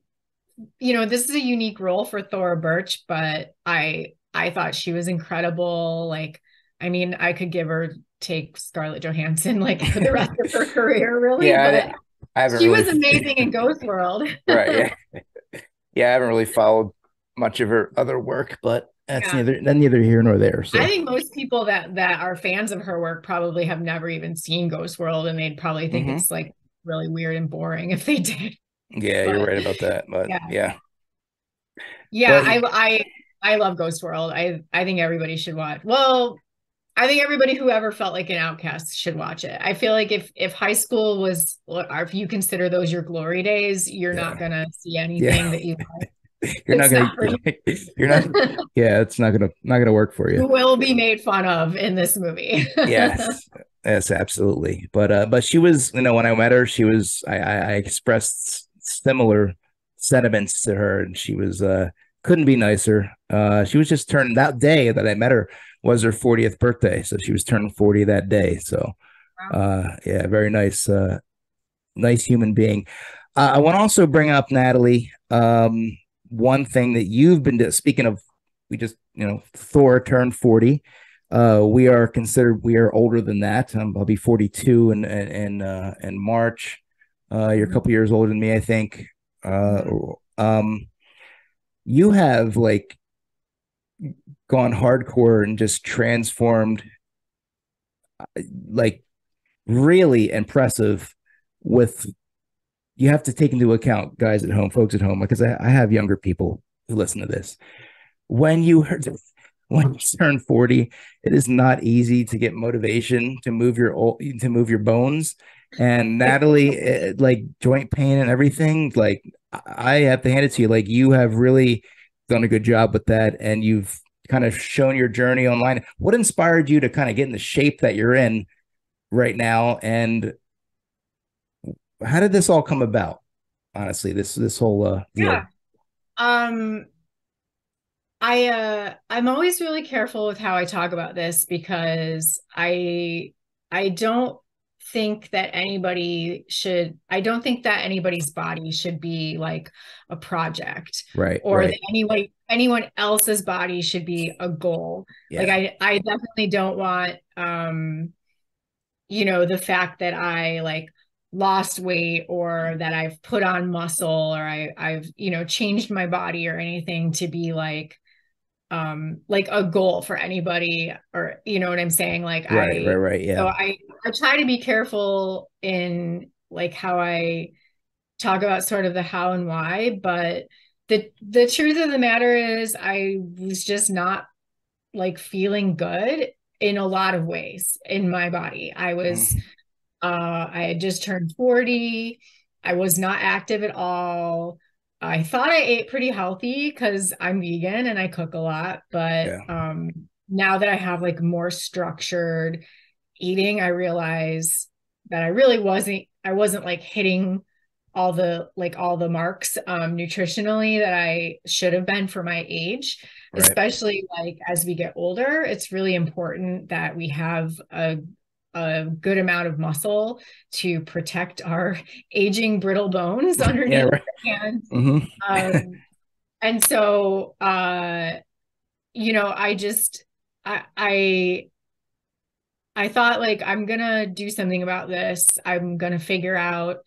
you know this is a unique role for Thora Birch but I I thought she was incredible like I mean I could give her take Scarlett Johansson (laughs) like for the rest of her career really yeah, I, I she really... was amazing in Ghost World (laughs) right yeah (laughs) yeah I haven't really followed much of her other work, but that's yeah. neither neither here nor there. So I think most people that that are fans of her work probably have never even seen Ghost World, and they'd probably think mm-hmm. it's like really weird and boring (laughs) if they did. Yeah, but, you're right about that. But yeah, yeah, yeah but, I I I love Ghost World. I I think everybody should watch. Well, I think everybody who ever felt like an outcast should watch it. I feel like if if high school was, or if you consider those your glory days, you're yeah. not gonna see anything yeah. that you like. You're not gonna (laughs) you're not yeah it's not gonna not gonna work for you. You will be made fun of in this movie. (laughs) Yes. Yes absolutely. But uh but she was you know when i met her she was i i, expressed similar sentiments to her and she was uh couldn't be nicer. Uh she was just turned that day that i met her was her 40th birthday so she was turning 40 that day so uh yeah very nice uh nice human being. Uh, i want to also bring up natalie. Um one thing that you've been speaking of we just you know Thora turned 40 uh we are considered we are older than that. Um, i'll be 42 in in in, uh, in march. Uh you're a couple years older than me i think. Uh um you have like gone hardcore and just transformed uh, like really impressive with you have to take into account, guys at home, folks at home, because I, I have younger people who listen to this. When you heard, when you turn 40, it is not easy to get motivation to move your old, to move your bones. And Natalie, it, eh, like joint pain and everything, like I have to hand it to you. Like you have really done a good job with that, and you've kind of shown your journey online. What inspired you to kind of get in the shape that you're in right now, and how did this all come about? Honestly, this this whole uh yeah. Um I uh I'm always really careful with how I talk about this because I I don't think that anybody should I don't think that anybody's body should be like a project. Right. Or right. that anybody anyone else's body should be a goal. Yeah. Like I I definitely don't want um you know the fact that I like lost weight or that I've put on muscle or I, I've, you know, changed my body or anything to be like, um, like a goal for anybody or, you know what I'm saying? Like, right, I, right, right. Yeah. So I, I try to be careful in like how I talk about sort of the how and why, but the, the truth of the matter is I was just not like feeling good in a lot of ways in my body. I was, mm uh, I had just turned 40. I was not active at all. I thought I ate pretty healthy because I'm vegan and I cook a lot. But yeah. um, now that I have like more structured eating, I realize that I really wasn't, I wasn't like hitting all the like all the marks um nutritionally that I should have been for my age right. especially like as we get older it's really important that we have a a good amount of muscle to protect our (laughs) aging brittle bones (laughs) underneath yeah, right. and mm-hmm. um, And so uh you know, I just I I I thought like I'm gonna do something about this. I'm gonna figure out,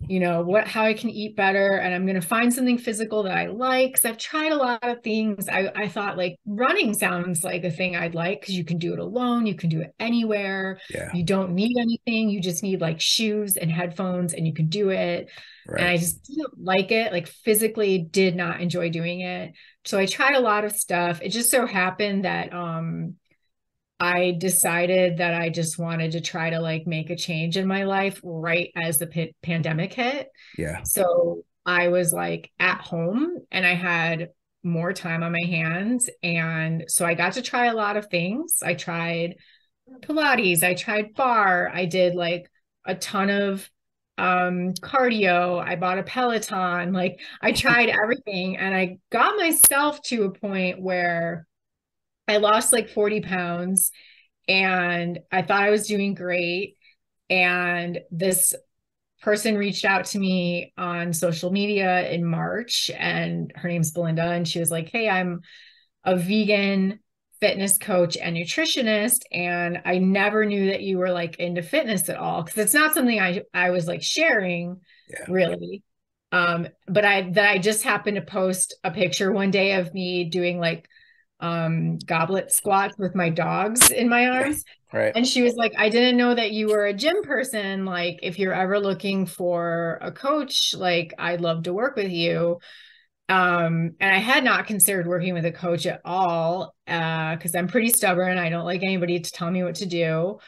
you know, what how I can eat better, and I'm gonna find something physical that I like. Cause I've tried a lot of things. I I thought like running sounds like a thing I'd like because you can do it alone, you can do it anywhere. Yeah. You don't need anything. You just need like shoes and headphones, and you can do it. Right. And I just didn't like it. Like physically, did not enjoy doing it. So I tried a lot of stuff. It just so happened that um I decided that I just wanted to try to like make a change in my life right as the p- pandemic hit. Yeah. So I was like at home and I had more time on my hands. And so I got to try a lot of things. I tried Pilates, I tried barre, I did like a ton of um cardio i bought a peloton like i tried everything and i got myself to a point where I lost like 40 pounds and I thought I was doing great. And this person reached out to me on social media in March, and her name's Belinda. And she was like, Hey, I'm a vegan fitness coach and nutritionist. And I never knew that you were like into fitness at all because it's not something I, I was like sharing Yeah. really. Um, but I that I just happened to post a picture one day of me doing like um goblet squats with my dogs in my arms Right. and she was like i didn't know that you were a gym person like if you're ever looking for a coach like i'd love to work with you um and i had not considered working with a coach at all uh because i'm pretty stubborn i don't like anybody to tell me what to do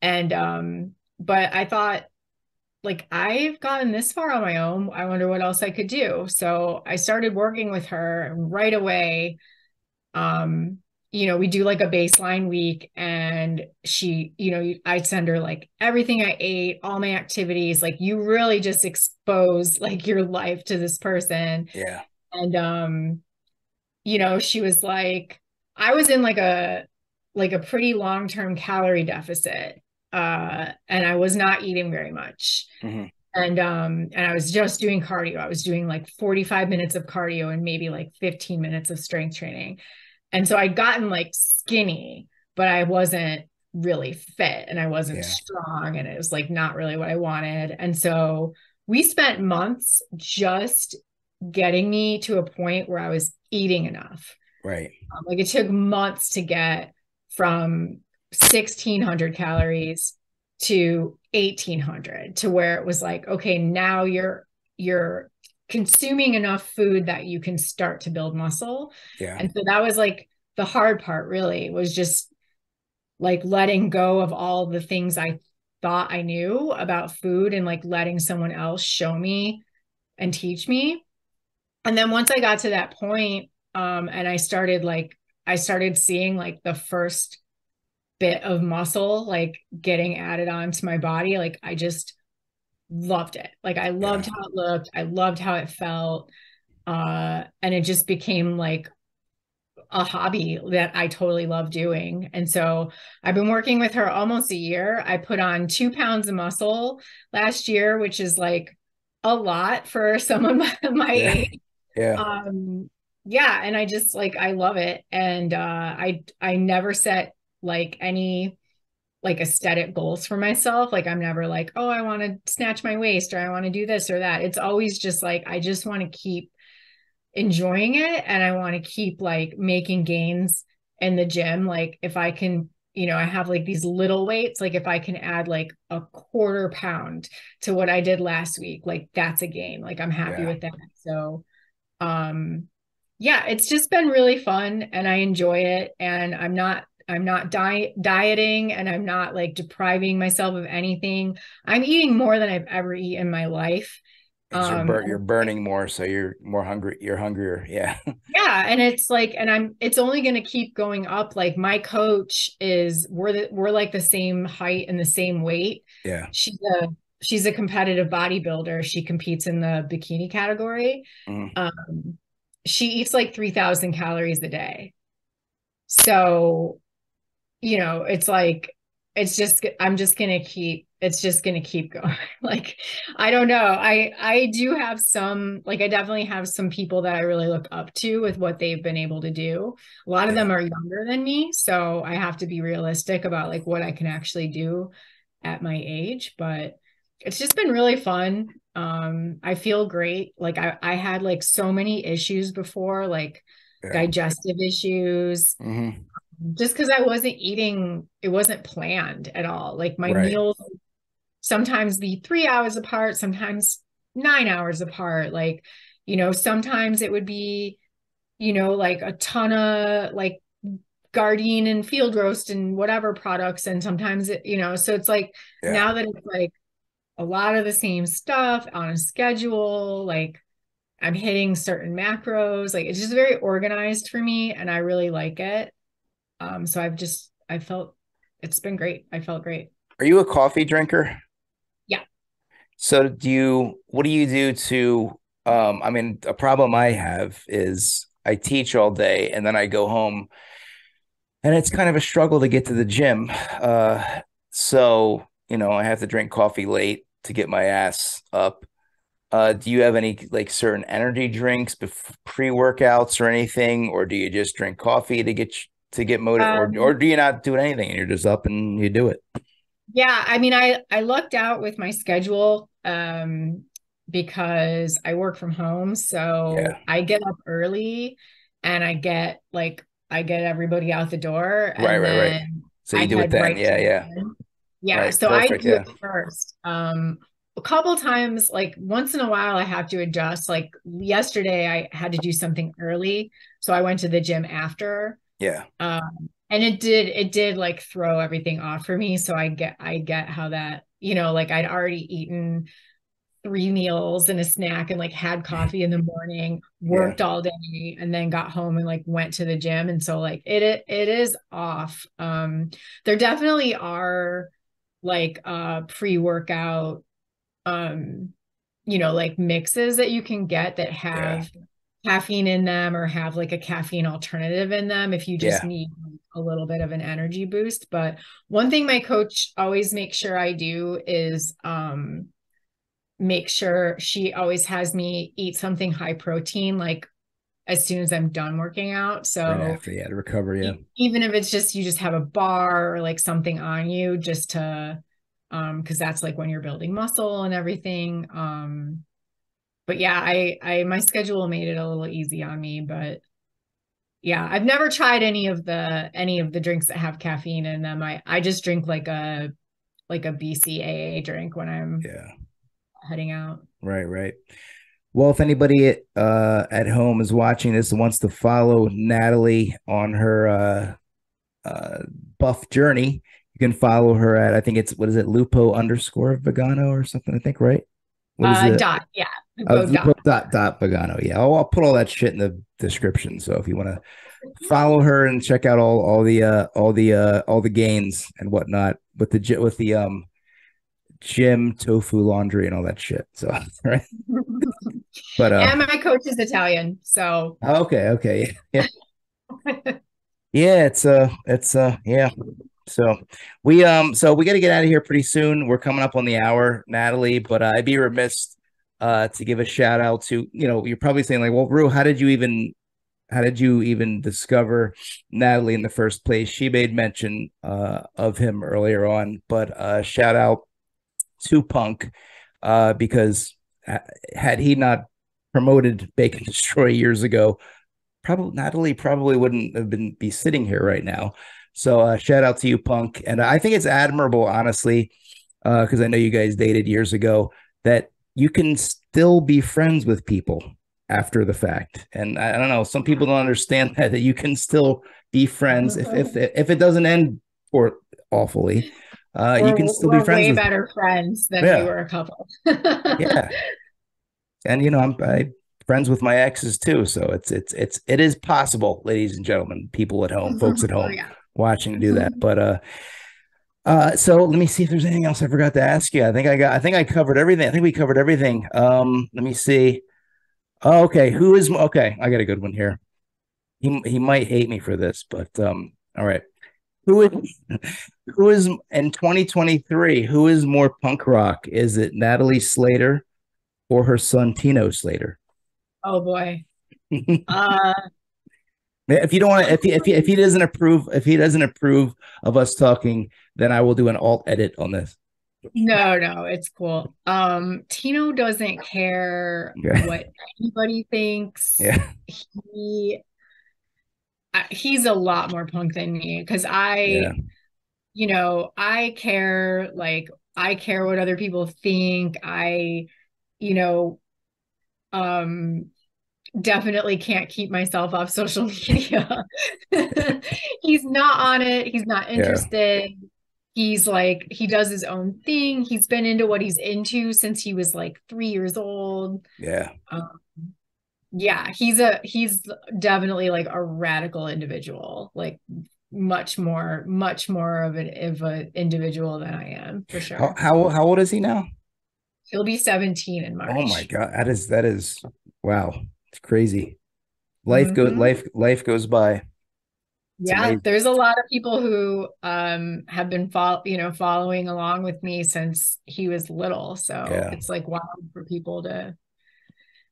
and um but i thought like I've gotten this far on my own. I wonder what else I could do. So I started working with her right away um you know we do like a baseline week and she you know i'd send her like everything i ate all my activities like you really just expose like your life to this person Yeah. and um you know she was like i was in like a like a pretty long-term calorie deficit uh and i was not eating very much Mhm. And um and i was just doing cardio i was doing like 45 minutes of cardio and maybe like 15 minutes of strength training and so i'd gotten like skinny but i wasn't really fit and i wasn't Yeah. strong and it was like not really what i wanted and so we spent months just getting me to a point where i was eating enough Right. um, like it took months to get from 1600 calories to 1800 to where it was like okay now you're you're consuming enough food that you can start to build muscle Yeah. and so that was like the hard part really was just like letting go of all the things i thought i knew about food and like letting someone else show me and teach me and then once i got to that point um and i started like i started seeing like the first bit of muscle like getting added on to my body like i just loved it like i loved Yeah. how it looked i loved how it felt uh and it just became like a hobby that I totally love doing. And so I've been working with her almost a year. I put on two pounds of muscle last year, which is like a lot for (laughs) someone my, my Yeah. age Yeah. um yeah and i just like i love it and uh i i never set like any like aesthetic goals for myself. Like i'm never like oh i want to snatch my waist or i want to do this or that. It's always just like i just want to keep enjoying it and i want to keep like making gains in the gym. Like if i can you know i have like these little weights like if i can add like a quarter pound to what i did last week like that's a gain. Like i'm happy Yeah. with that. So um yeah it's just been really fun and i enjoy it and i'm not i'm not diet dieting and i'm not like depriving myself of anything i'm eating more than i've ever eaten in my life 'Cause you're, um, bur- you're burning more, so you're more hungry. You're hungrier. Yeah. (laughs) yeah and it's like and i'm it's only going to keep going up like my coach is we're the, we're like the same height and the same weight Yeah. she's a she's a competitive bodybuilder she competes in the bikini category Mhm. um she eats like 3000 calories a day so you know it's like it's just i'm just gonna keep it's just gonna keep going. (laughs) Like i don't know. I i do have some like i definitely have some people that i really look up to with what they've been able to do. A lot of them are younger than me so i have to be realistic about like what i can actually do at my age but it's just been really fun. Um i feel great. Like i i had like so many issues before like yeah. digestive issues mm-hmm just because I wasn't eating, it wasn't planned at all. Like my right. meals sometimes be three hours apart, sometimes nine hours apart. Like, you know, sometimes it would be, you know, like a ton of like Gardein and field roast and whatever products. And sometimes it, you know, so it's like yeah. now that it's like a lot of the same stuff on a schedule, like I'm hitting certain macros, like it's just very organized for me and I really like it. Um, so I've just I felt it's been great. I felt great. Are you a coffee drinker? Yeah. So do you what do you do to um I mean a problem I have is I teach all day and then I go home and it's kind of a struggle to get to the gym. Uh so, you know, I have to drink coffee late to get my ass up. Uh, do you have any like certain energy drinks, pre workouts, or anything, or do you just drink coffee to get to get motivated, um, or, or do you not do anything and you're just up and you do it? Yeah, I mean, I I lucked out with my schedule um, because I work from home, so yeah. I get up early and I get like I get everybody out the door. right, right, right. So you I do it then, right yeah, yeah, yeah. Right, so perfect, I do yeah. it first. Um, a couple times, like once in a while, I have to adjust. Like yesterday, I had to do something early, so I went to the gym after. Yeah. Um, and it did it did like throw everything off for me. So I get I get how that, you know, like I'd already eaten three meals and a snack and like had coffee in the morning, worked yeah. all day, and then got home and like went to the gym. And so like it it, it is off. Um there definitely are like uh pre-workout um you know like mixes that you can get that have yeah caffeine in them or have like a caffeine alternative in them if you just yeah. need a little bit of an energy boost but one thing my coach always makes sure i do is um make sure she always has me eat something high protein like as soon as i'm done working out so right after yeah to recover yeah even if it's just you just have a bar or like something on you just to um because that's like when you're building muscle and everything um but yeah, I I my schedule made it a little easy on me, but yeah, I've never tried any of the any of the drinks that have caffeine in them. I I just drink like a like a BCAA drink when I'm yeah heading out. Right, right. Well, if anybody uh, at home is watching this and wants to follow Natalie on her uh, uh, buff journey, you can follow her at I think it's what is it Lupo underscore Vegano or something. I think right. What is uh, it? Dot, yeah. Uh, dot. dot Vegano. Yeah, I'll, I'll, put all that shit in the description. So if you want to follow her and check out all all the uh all the uh all the gains and whatnot with the with the um gym tofu laundry and all that shit. So (laughs) right. but uh, and my coach is Italian, so okay, okay, (laughs) yeah, (laughs) yeah. It's uh, it's uh, yeah. So we um so we got to get out of here pretty soon. We're coming up on the hour, Natalie. But uh, I'd be remiss uh to give a shout out to you know you're probably saying like, well, Rue, how did you even how did you even discover Natalie in the first place? She made mention uh of him earlier on, but uh shout out to Punk uh because had he not promoted Bake and (laughs) Destroy years ago, probably Natalie probably wouldn't have been be sitting here right now. So uh, shout out to you, Punk. And I think it's admirable, honestly, because uh, I know you guys dated years ago, that you can still be friends with people after the fact. And I, I don't know, some people don't understand that (laughs) that you can still be friends if if if it doesn't end or awfully. Uh, you can still be friends. Way with better friends than yeah. we were a couple. yeah, (laughs) and you know I'm I friends with my exes too, so it's it's it's it is possible, ladies and gentlemen, people at home, folks at oh, home. Oh, yeah watching do that. But uh uh so let me see if there's anything else I forgot to ask you. I think I got I think I covered everything. I think we covered everything. Um let me see. Oh, okay, who is okay, I got a good one here. He he might hate me for this, but um all right. Who is (laughs) who is in 2023? Who is more punk rock? Is it Natalie Slater or her son Tino Slater? Oh boy. (laughs) uh if you don't want to, if he, if he if he doesn't approve, if he doesn't approve of us talking, then I will do an alt edit on this. No, no, it's cool. Um, Tino doesn't care yeah. what anybody thinks. (laughs) Yeah. He he's a lot more punk than me because I, yeah. you know, I care like I care what other people think. I, you know, um definitely can't keep myself off social (laughs) media. (laughs) he's not on it. He's not interested. Yeah. He's like, he does his own thing. He's been into what he's into since he was like three years old. Yeah. Um, yeah, he's a he's definitely like a radical individual, like much more, much more of an of an individual than I am for sure. How, how how old is he now? He'll be 17 in March. Oh my god, that is that is wow. It's crazy. Life mm-hmm. goes life life goes by. Yeah, there's a lot of people who um have been follow you know following along with me since he was little. So yeah. it's like wild for people to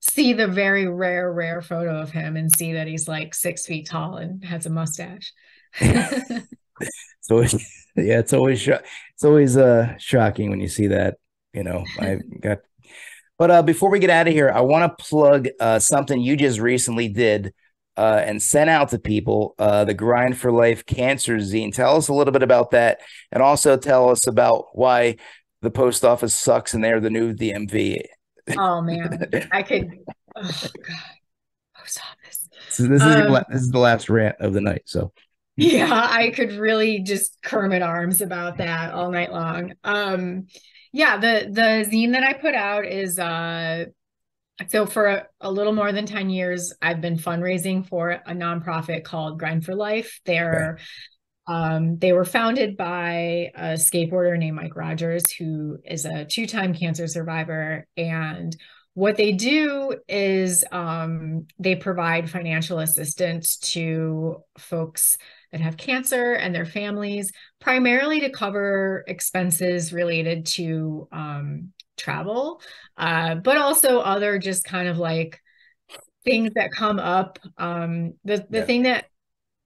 see the very rare, rare photo of him and see that he's like six feet tall and has a mustache. (laughs) so (laughs) yeah, it's always it's always uh shocking when you see that. You know, I (laughs) got but uh, before we get out of here, I want to plug uh, something you just recently did uh, and sent out to people uh, the Grind for Life Cancer Zine. Tell us a little bit about that, and also tell us about why the post office sucks and they're the new DMV. Oh man, (laughs) I could. Oh god, post office. So this is um, this is the last rant of the night. So yeah, I could really just Kermit arms about that all night long. Um, yeah, the the zine that I put out is uh so for a, a, little more than 10 years I've been fundraising for a nonprofit called Grind for Life. They're um, they were founded by a skateboarder named Mike Rogers, who is a two-time cancer survivor. And what they do is um, they provide financial assistance to folks that have cancer and their families, primarily to cover expenses related to um, travel, uh, but also other just kind of like things that come up. Um, the the yeah. thing that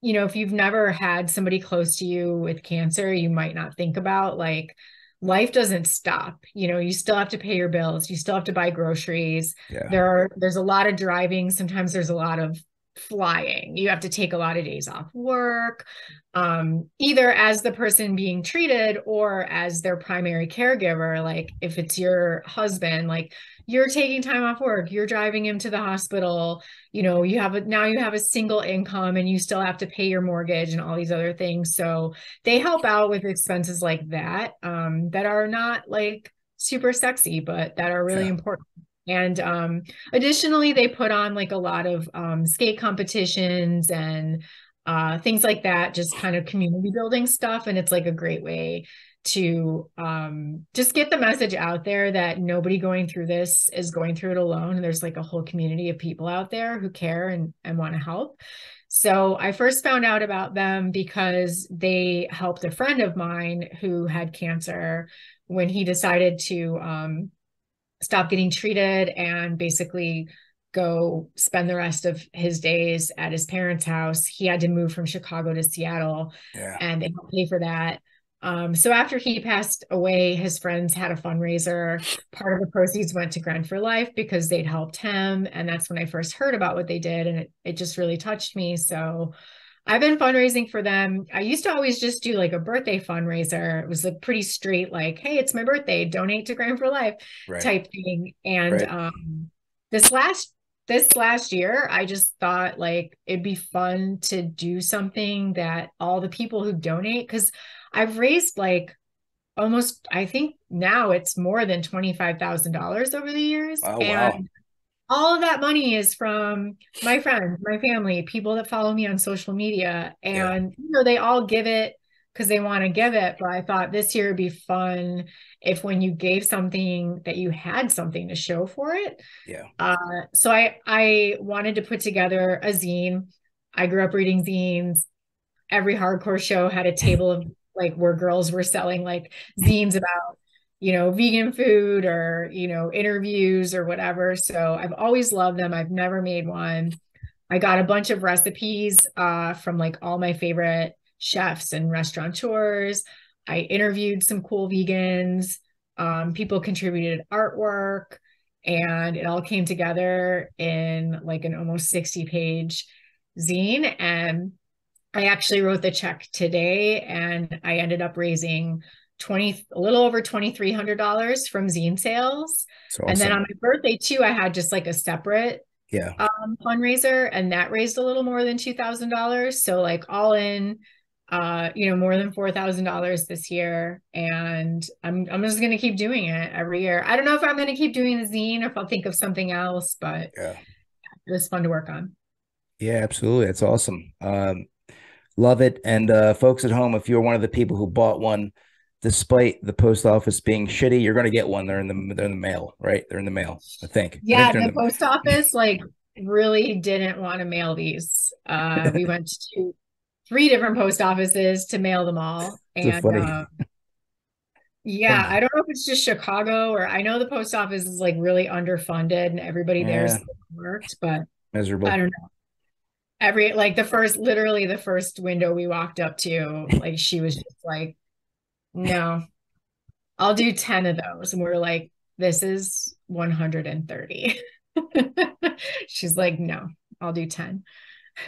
you know, if you've never had somebody close to you with cancer, you might not think about like life doesn't stop you know you still have to pay your bills you still have to buy groceries yeah. there are there's a lot of driving sometimes there's a lot of flying. You have to take a lot of days off work, um, either as the person being treated or as their primary caregiver. Like if it's your husband, like you're taking time off work, you're driving him to the hospital, you know, you have a now you have a single income and you still have to pay your mortgage and all these other things. So they help out with expenses like that um, that are not like super sexy, but that are really yeah. important. And um, additionally, they put on like a lot of um, skate competitions and uh, things like that, just kind of community building stuff. And it's like a great way to um, just get the message out there that nobody going through this is going through it alone. And there's like a whole community of people out there who care and, and want to help. So I first found out about them because they helped a friend of mine who had cancer when he decided to um, stop getting treated and basically go spend the rest of his days at his parents' house. He had to move from Chicago to Seattle yeah. and they helped pay for that. Um, so after he passed away, his friends had a fundraiser. Part of the proceeds went to Grind for Life because they'd helped him. And that's when I first heard about what they did. And it, it just really touched me. So I've been fundraising for them. I used to always just do like a birthday fundraiser. It was a pretty straight, like, hey, it's my birthday, donate to Grind for Life right. type thing. And right. um, this last this last year, I just thought like it'd be fun to do something that all the people who donate, because I've raised like almost, I think now it's more than twenty five thousand dollars over the years. Oh, and wow all of that money is from my friends, my family, people that follow me on social media. And, yeah. you know, they all give it because they want to give it. But I thought this year would be fun if when you gave something that you had something to show for it. Yeah. Uh, so I, I wanted to put together a zine. I grew up reading zines. every hardcore show had a table of like where girls were selling like zines about you know vegan food or you know interviews or whatever. So i've always loved them. I've never made one. I got a bunch of recipes uh, from like all my favorite chefs and restaurateurs. I interviewed some cool vegans. Um, people contributed artwork and it all came together in like an almost 60 page zine. And I actually wrote the check today and I ended up raising 20 a little over $2300 from zine sales. Awesome. And then on my birthday too I had just like a separate yeah um, fundraiser and that raised a little more than $2000. So like all in uh you know more than $4000 this year and I'm I'm just going to keep doing it every year. I don't know if I'm going to keep doing the zine or if I'll think of something else but yeah. It was fun to work on. Yeah, absolutely. That's awesome. Um Love it. And uh, folks at home, if you're one of the people who bought one, despite the post office being shitty, you're going to get one. They're in the they're in the mail, right? They're in the mail. I think. Yeah, I think the, the post office like really didn't want to mail these. Uh, we (laughs) went to three different post offices to mail them all, and uh, (laughs) yeah, I don't know if it's just Chicago or I know the post office is like really underfunded and everybody yeah. there's worked, but miserable. I don't know every like the first literally the first window we walked up to like she was just like no. I'll do 10 of those and we are like this is 130 (laughs) she's like no i'll do 10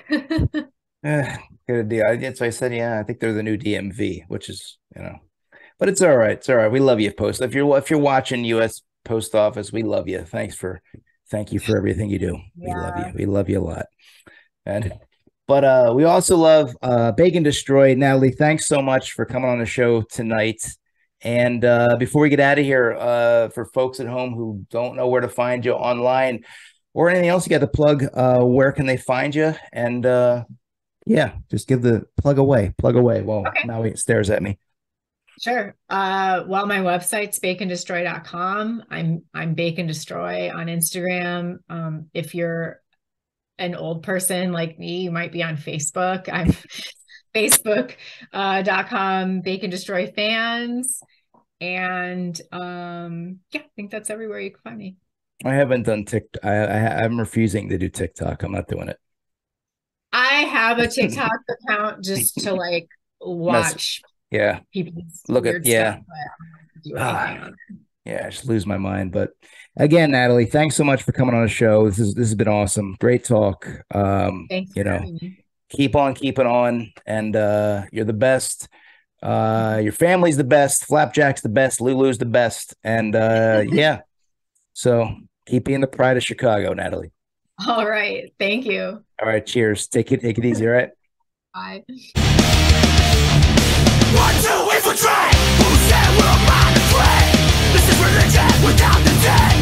(laughs) eh, good deal. I, so i said yeah i think they're the new dmv which is you know but it's all right it's all right. We love you post. If you're if you're watching us post office we love you. Thanks for thank you for everything you do. Yeah. we love you. We love you a lot. And but uh, we also love uh, Bake and Destroy. Natalie, thanks so much for coming on the show tonight. And uh, before we get out of here, uh, for folks at home who don't know where to find you online or anything else you got to plug, uh, where can they find you? And uh, yeah, just give the plug away, plug away. Well, okay. now he stares at me. Sure. Uh, well, my website's bakeanddestroy.com. I'm I'm Bake and Destroy on Instagram. Um, if you're an old person like me, you might be on Facebook. I'm (laughs) facebook.com uh, and destroy fans. And um, yeah, I think that's everywhere you can find me. I haven't done TikTok. I, I I'm refusing to do TikTok. I'm not doing it. I have a (laughs) TikTok account just to like watch. yeah. People look at yeah. Stuff, yeah, I just lose my mind. But again, Natalie, thanks so much for coming on the show. This is this has been awesome. Great talk. Um, thanks you know, keep on keeping on, and uh, you're the best. Uh, your family's the best. Flapjack's the best. Lulu's the best, and uh, (laughs) yeah. So keep being the pride of Chicago, Natalie. All right. Thank you. All right. Cheers. Take it. Take it easy. All right. Bye. One, two, infiltrate. Who said we're about to play? This is religion without the day